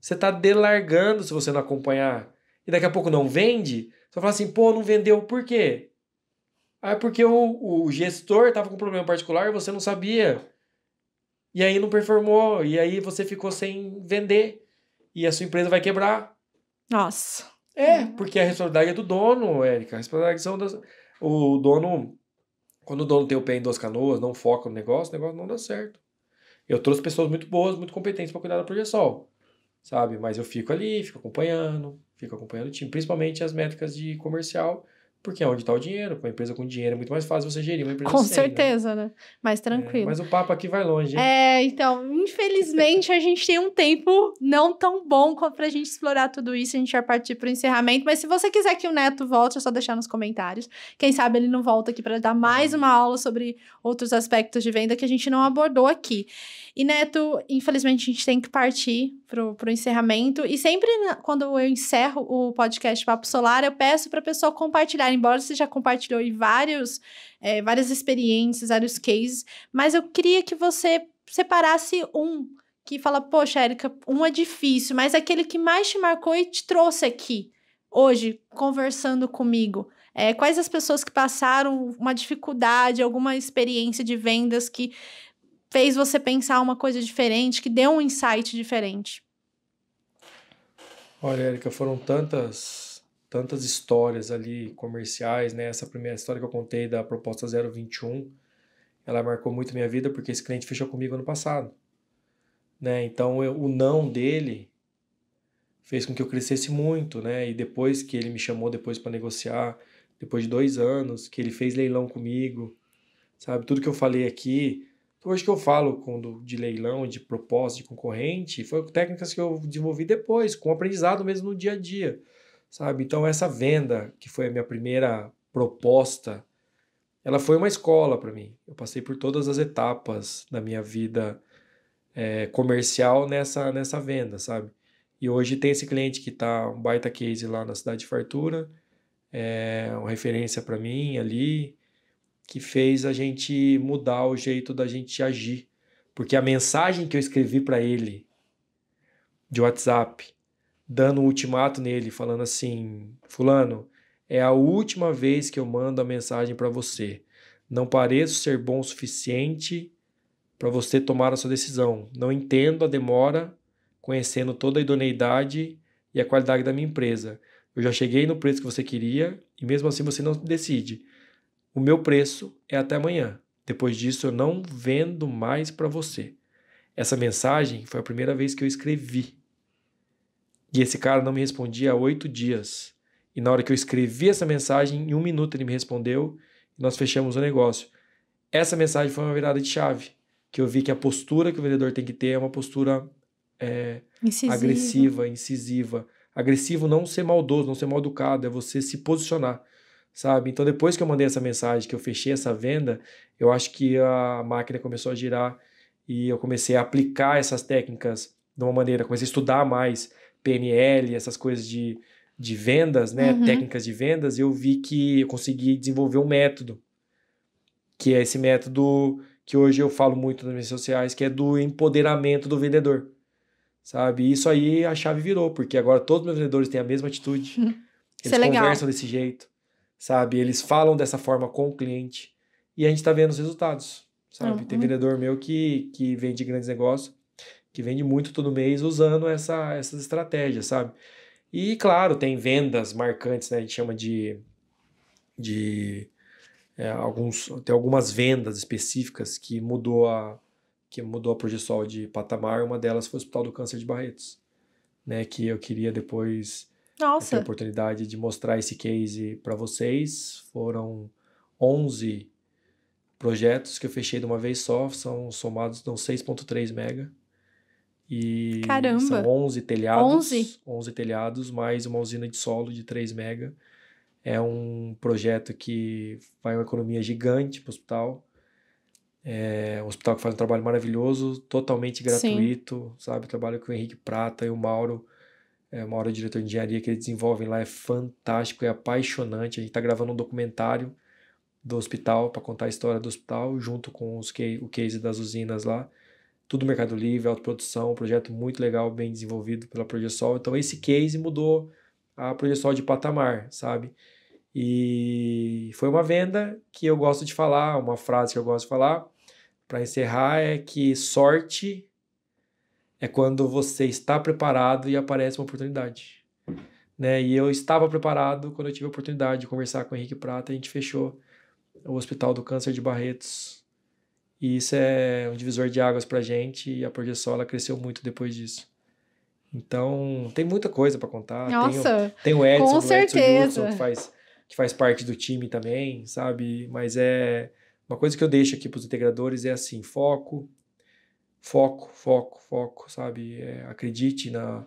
você está delargando se você não acompanhar. E daqui a pouco não vende, você vai falar assim, pô, não vendeu, por quê? Ah, é porque o, o gestor estava com um problema particular e você não sabia. E aí não performou, e aí você ficou sem vender. E a sua empresa vai quebrar. Nossa. É, porque a responsabilidade é do dono, Érica. A responsabilidade são das... O dono, quando o dono tem o pé em duas canoas, não foca no negócio, o negócio não dá certo. Eu trouxe pessoas muito boas, muito competentes para cuidar da projeção, sabe? Mas eu fico ali, fico acompanhando, fico acompanhando o time, principalmente as métricas de comercial, porque é onde está o dinheiro. Com a empresa com dinheiro é muito mais fácil você gerir uma empresa Com sem, né? certeza, né? Mais tranquilo. É, mas o papo aqui vai longe, hein? É, então, infelizmente a gente tem um tempo não tão bom para a gente explorar tudo isso. A gente vai partir para o encerramento. Mas se você quiser que o Neto volte, é só deixar nos comentários. Quem sabe ele não volta aqui para dar mais Uhum. uma aula sobre outros aspectos de venda que a gente não abordou aqui. E Neto, infelizmente a gente tem que partir para o encerramento. E sempre na- quando eu encerro o podcast Papo Solar, eu peço para a pessoa compartilhar. Embora você já compartilhou em vários, é, várias experiências, vários cases, mas eu queria que você separasse um que fala, poxa, Érica, um é difícil, mas aquele que mais te marcou e te trouxe aqui, hoje, conversando comigo. É, quais as pessoas que passaram uma dificuldade, alguma experiência de vendas que fez você pensar uma coisa diferente, que deu um insight diferente? Olha, Érica, foram tantas, tantas histórias ali comerciais, né? Essa primeira história que eu contei da proposta 021, ela marcou muito minha vida porque esse cliente fechou comigo ano passado, né? Então, eu- o não dele fez com que eu crescesse muito, né? E depois que ele me chamou depois para negociar, depois de dois anos, que ele fez leilão comigo, sabe? Tudo que eu falei aqui, hoje que eu falo quando, de leilão, de proposta, de concorrente, foi técnicas que eu desenvolvi depois, com aprendizado mesmo no dia a dia, sabe? Então essa venda, que foi a minha primeira proposta, ela foi uma escola para mim. Eu passei por todas as etapas da minha vida eh, comercial nessa, nessa venda, sabe? E hoje tem esse cliente que tá um baita case lá na cidade de Fartura, é uma referência para mim ali, que fez a gente mudar o jeito da gente agir. Porque a mensagem que eu escrevi para ele de WhatsApp, dando um ultimato nele, falando assim: Fulano, é a última vez que eu mando a mensagem para você. Não pareço ser bom o suficiente para você tomar a sua decisão. Não entendo a demora, conhecendo toda a idoneidade e a qualidade da minha empresa. Eu já cheguei no preço que você queria e mesmo assim você não decide. O meu preço é até amanhã. Depois disso eu não vendo mais para você. Essa mensagem foi a primeira vez que eu escrevi. E esse cara não me respondia há oito dias. E na hora que eu escrevi essa mensagem, em um minuto ele me respondeu e nós fechamos o negócio. Essa mensagem foi uma virada de chave. Que eu vi que a postura que o vendedor tem que ter é uma postura é, Incisivo. agressiva, incisiva. Agressivo não ser maldoso, não ser mal educado, é você se posicionar, sabe? Então depois que eu mandei essa mensagem, que eu fechei essa venda, eu acho que a máquina começou a girar e eu comecei a aplicar essas técnicas de uma maneira, comecei a estudar mais PNL, essas coisas de, de vendas, né? Uhum. Técnicas de vendas, e eu vi que eu consegui desenvolver um método, que é esse método que hoje eu falo muito nas redes sociais, que é do empoderamento do vendedor sabe? E isso aí a chave virou, porque agora todos os meus vendedores têm a mesma atitude. Isso Eles é conversam desse jeito, sabe? Eles falam dessa forma com o cliente e a gente tá vendo os resultados, sabe? Uhum. Tem vendedor meu que, que vende grandes negócios, que vende muito todo mês usando essa, essas estratégias, sabe? E claro, tem vendas marcantes, né? A gente chama de. de é, alguns, tem algumas vendas específicas que mudou a, que mudou a Progesol de patamar, uma delas foi o Hospital do Câncer de Barretos, né, que eu queria depois ter a Nossa, oportunidade de mostrar esse case para vocês. Foram 11 projetos que eu fechei de uma vez só, são somados dão 6.3 mega. E Caramba! são 11 telhados, 11? 11 telhados mais uma usina de solo de 3 mega. É um projeto que vai uma economia gigante para o hospital. É um hospital que faz um trabalho maravilhoso, totalmente Sim. gratuito, sabe? Trabalho com o Henrique Prata e o Mauro. É, o Mauro é diretor de engenharia que eles desenvolvem lá, é fantástico, é apaixonante. A gente está gravando um documentário do hospital para contar a história do hospital, junto com os ca- o case das usinas lá. Tudo Mercado Livre, autoprodução, um projeto muito legal, bem desenvolvido pela Progesol. Então, esse case mudou a Progesol de patamar, sabe? E foi uma venda que eu gosto de falar, uma frase que eu gosto de falar, para encerrar, é que sorte é quando você está preparado e aparece uma oportunidade. Né? E eu estava preparado quando eu tive a oportunidade de conversar com o Henrique Prata, a gente fechou o Hospital do Câncer de Barretos. E isso é um divisor de águas para a gente e a Projeção ela cresceu muito depois disso. Então, tem muita coisa para contar. Nossa, tem, o, tem o Edson, com o certeza. Edson Hudson, que faz, que faz parte do time também, sabe? Mas é uma coisa que eu deixo aqui para os integradores é assim, foco, foco, foco, foco, sabe? É, acredite na,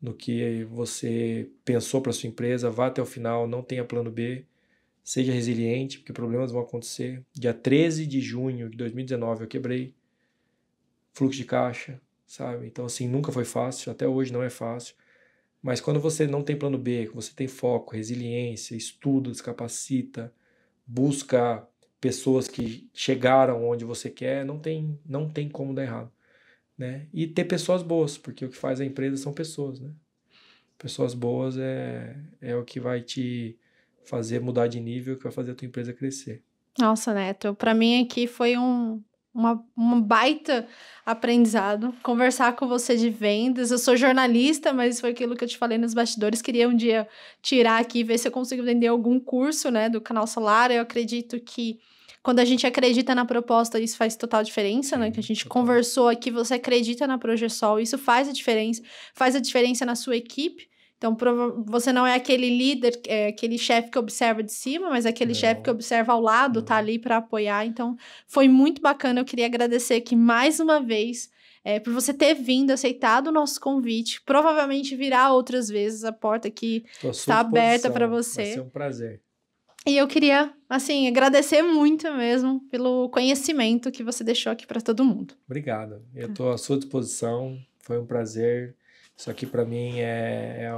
no que você pensou para sua empresa, vá até o final, não tenha plano B, seja resiliente, porque problemas vão acontecer. Dia 13 de junho de 2019 eu quebrei fluxo de caixa, sabe? Então assim, nunca foi fácil, até hoje não é fácil. Mas quando você não tem plano B, você tem foco, resiliência, estuda, se capacita, busca pessoas que chegaram onde você quer, não tem, não tem como dar errado. Né? E ter pessoas boas, porque o que faz a empresa são pessoas. Né? Pessoas boas é, é o que vai te fazer mudar de nível, que vai fazer a tua empresa crescer. Nossa, Neto, para mim aqui foi um, uma, uma baita aprendizado. Conversar com você de vendas. Eu sou jornalista, mas foi aquilo que eu te falei nos bastidores. Queria um dia tirar aqui, ver se eu consigo vender algum curso né, do canal Solar. Eu acredito que quando a gente acredita na proposta, isso faz total diferença, né? Que a gente total. conversou aqui, você acredita na Progesol, isso faz a diferença, faz a diferença na sua equipe. Então, você não é aquele líder, é aquele chefe que observa de cima, mas aquele chefe que observa ao lado, não. tá ali para apoiar. Então, foi muito bacana. Eu queria agradecer aqui mais uma vez é, por você ter vindo, aceitado o nosso convite. Provavelmente virá outras vezes. A porta aqui está aberta para você. Vai ser um prazer. E eu queria, assim, agradecer muito mesmo pelo conhecimento que você deixou aqui para todo mundo. Obrigado. Eu estou à sua disposição. Foi um prazer. Isso aqui para mim é,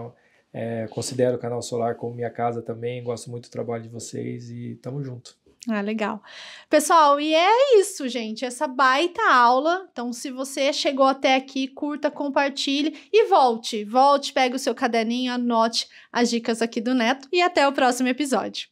é, é, Considero o Canal Solar como minha casa também. Gosto muito do trabalho de vocês e tamo junto. Ah, legal. Pessoal, e é isso, gente. Essa baita aula. Então, se você chegou até aqui, curta, compartilhe e volte. Volte, pegue o seu caderninho, anote as dicas aqui do Neto e até o próximo episódio.